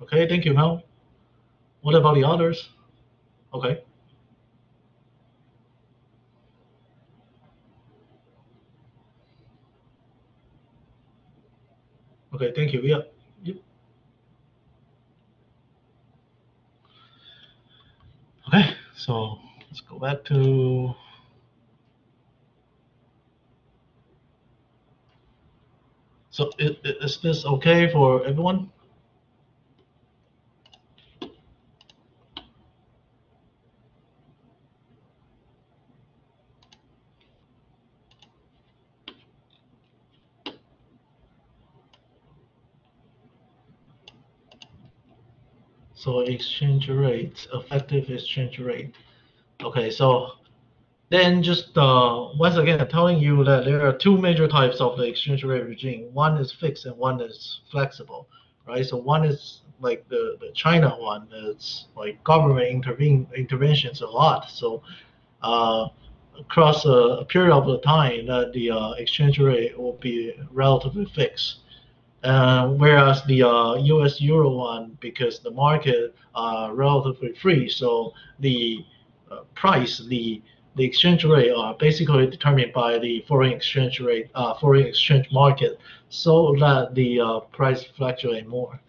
Okay, thank you, Mel. What about the others? Okay. Okay, thank you. Yeah. Yep. Okay, so let's go back to so is, is this okay for everyone? So exchange rate, effective exchange rate. Okay, so then just uh, once again telling you that there are two major types of the exchange rate regime. One is fixed and one is flexible, right? So one is like the, the China one is like government intervene interventions a lot. So uh, across a, period of time that the uh, exchange rate will be relatively fixed. Uh, whereas the uh, U.S. Euro one, because the market are relatively free, so the uh, price, the the exchange rate are basically determined by the foreign exchange rate, uh, foreign exchange market, so that the uh, price fluctuate more.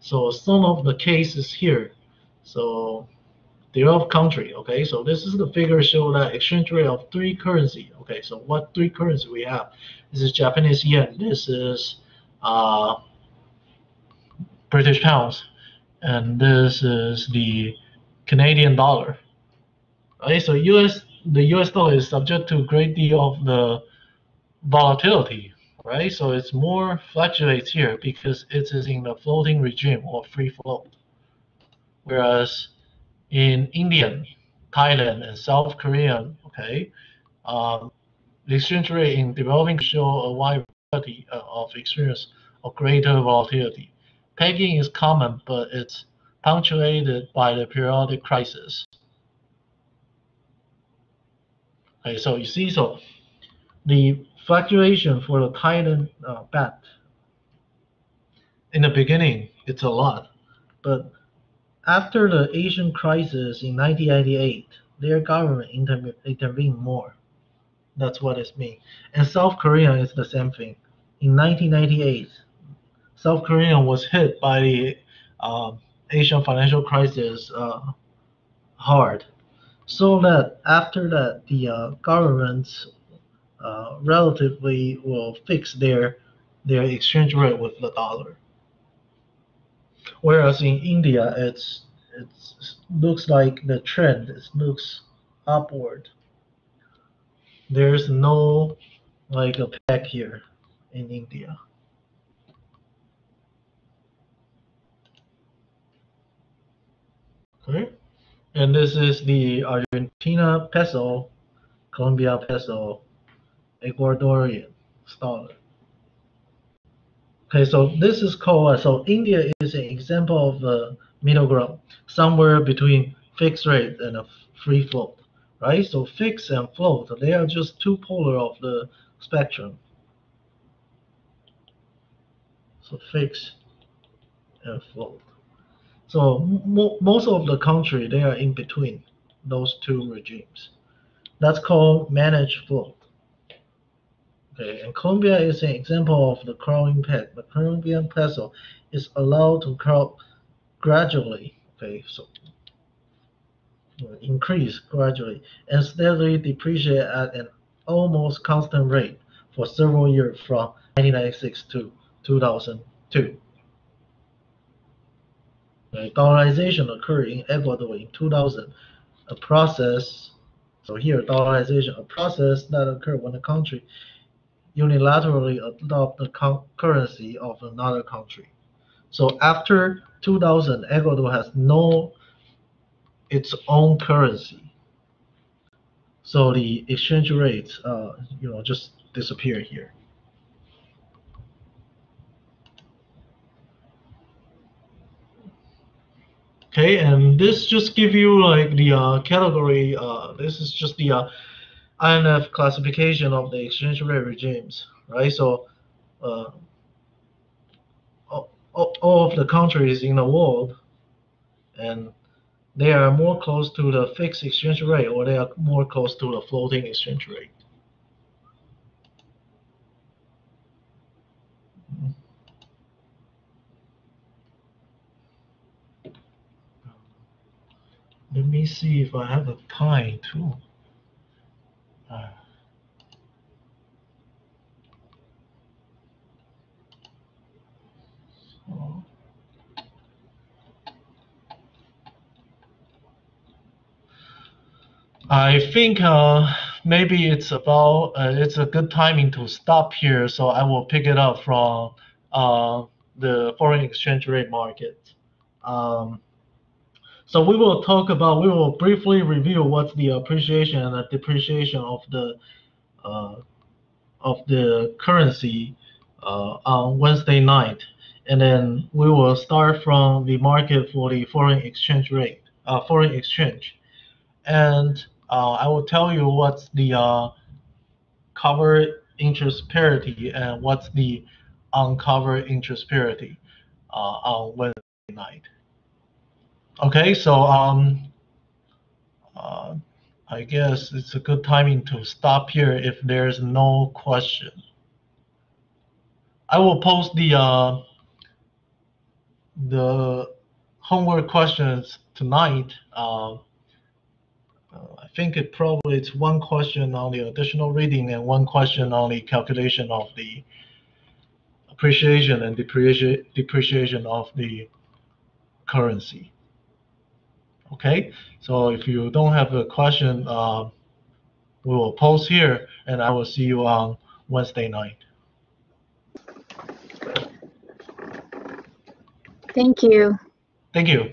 So some of the cases here, so of country, okay, so this is the figure show that exchange rate of three currency, okay, so what three currency we have? This is Japanese yen, this is uh, British pounds, and this is the Canadian dollar. Right, so US the US dollar is subject to a great deal of the volatility, right? So it's more fluctuates here because it is in the floating regime or free float. Whereas in Indian, Thailand, and South Korean, okay, um, the exchange rate in developing show a wide variety uh, of experience of greater volatility. Pegging is common, but it's punctuated by the periodic crisis. Okay, so you see, so the fluctuation for the Thailand uh, baht in the beginning, it's a lot, but after the Asian crisis in 1998, their government inter- intervened more. That's what it means. And South Korea is the same thing. In 1998, South Korea was hit by the uh, Asian financial crisis uh, hard. So that after that, the uh, governments uh, relatively will fix their their exchange rate with the dollar. Whereas in India, it's it's looks like the trend it looks upward. There's no like a peg here in India. Okay, and this is the Argentina peso, Colombia peso, Ecuadorian dollar. Okay, so this is called, so India is an example of a middle ground, somewhere between fixed rate and a free float, right? So fixed and float, they are just two polar of the spectrum. So fixed and float. So mo most of the country, they are in between those two regimes. That's called managed float. Okay, and Colombia is an example of the crawling peg. The Colombian peso is allowed to crawl gradually, okay, so uh, increase gradually and steadily depreciate at an almost constant rate for several years from 1996 to 2002. Okay, dollarization occurred in Ecuador in 2000, a process, so here dollarization, a process that occurred when a country unilaterally adopt the currency of another country. So after 2000, Ecuador has no its own currency. So the exchange rates, uh, you know, just disappear here. Okay, and this just give you like the uh, category. Uh, this is just the uh, IMF classification of the exchange rate regimes, right? So, uh, all, all of the countries in the world, and they are more close to the fixed exchange rate, or they are more close to the floating exchange rate. Let me see if I have a pie too. I think uh, maybe it's about uh, it's a good timing to stop here, so I will pick it up from uh, the foreign exchange rate market. Um, so we will talk about we will briefly review what's the appreciation and the depreciation of the uh, of the currency uh, on Wednesday night, and then we will start from the market for the foreign exchange rate, uh, foreign exchange, and uh, I will tell you what's the uh, covered interest parity and what's the uncovered interest parity uh, on Wednesday night. Okay, so um, uh, I guess it's a good timing to stop here if there's no question. I will post the uh, the homework questions tonight. Uh, uh, I think it probably it's one question on the additional reading and one question on the calculation of the appreciation and depreciation depreciation of the currency. Okay, so if you don't have a question, uh, we will post here, and I will see you on Wednesday night. Thank you. Thank you.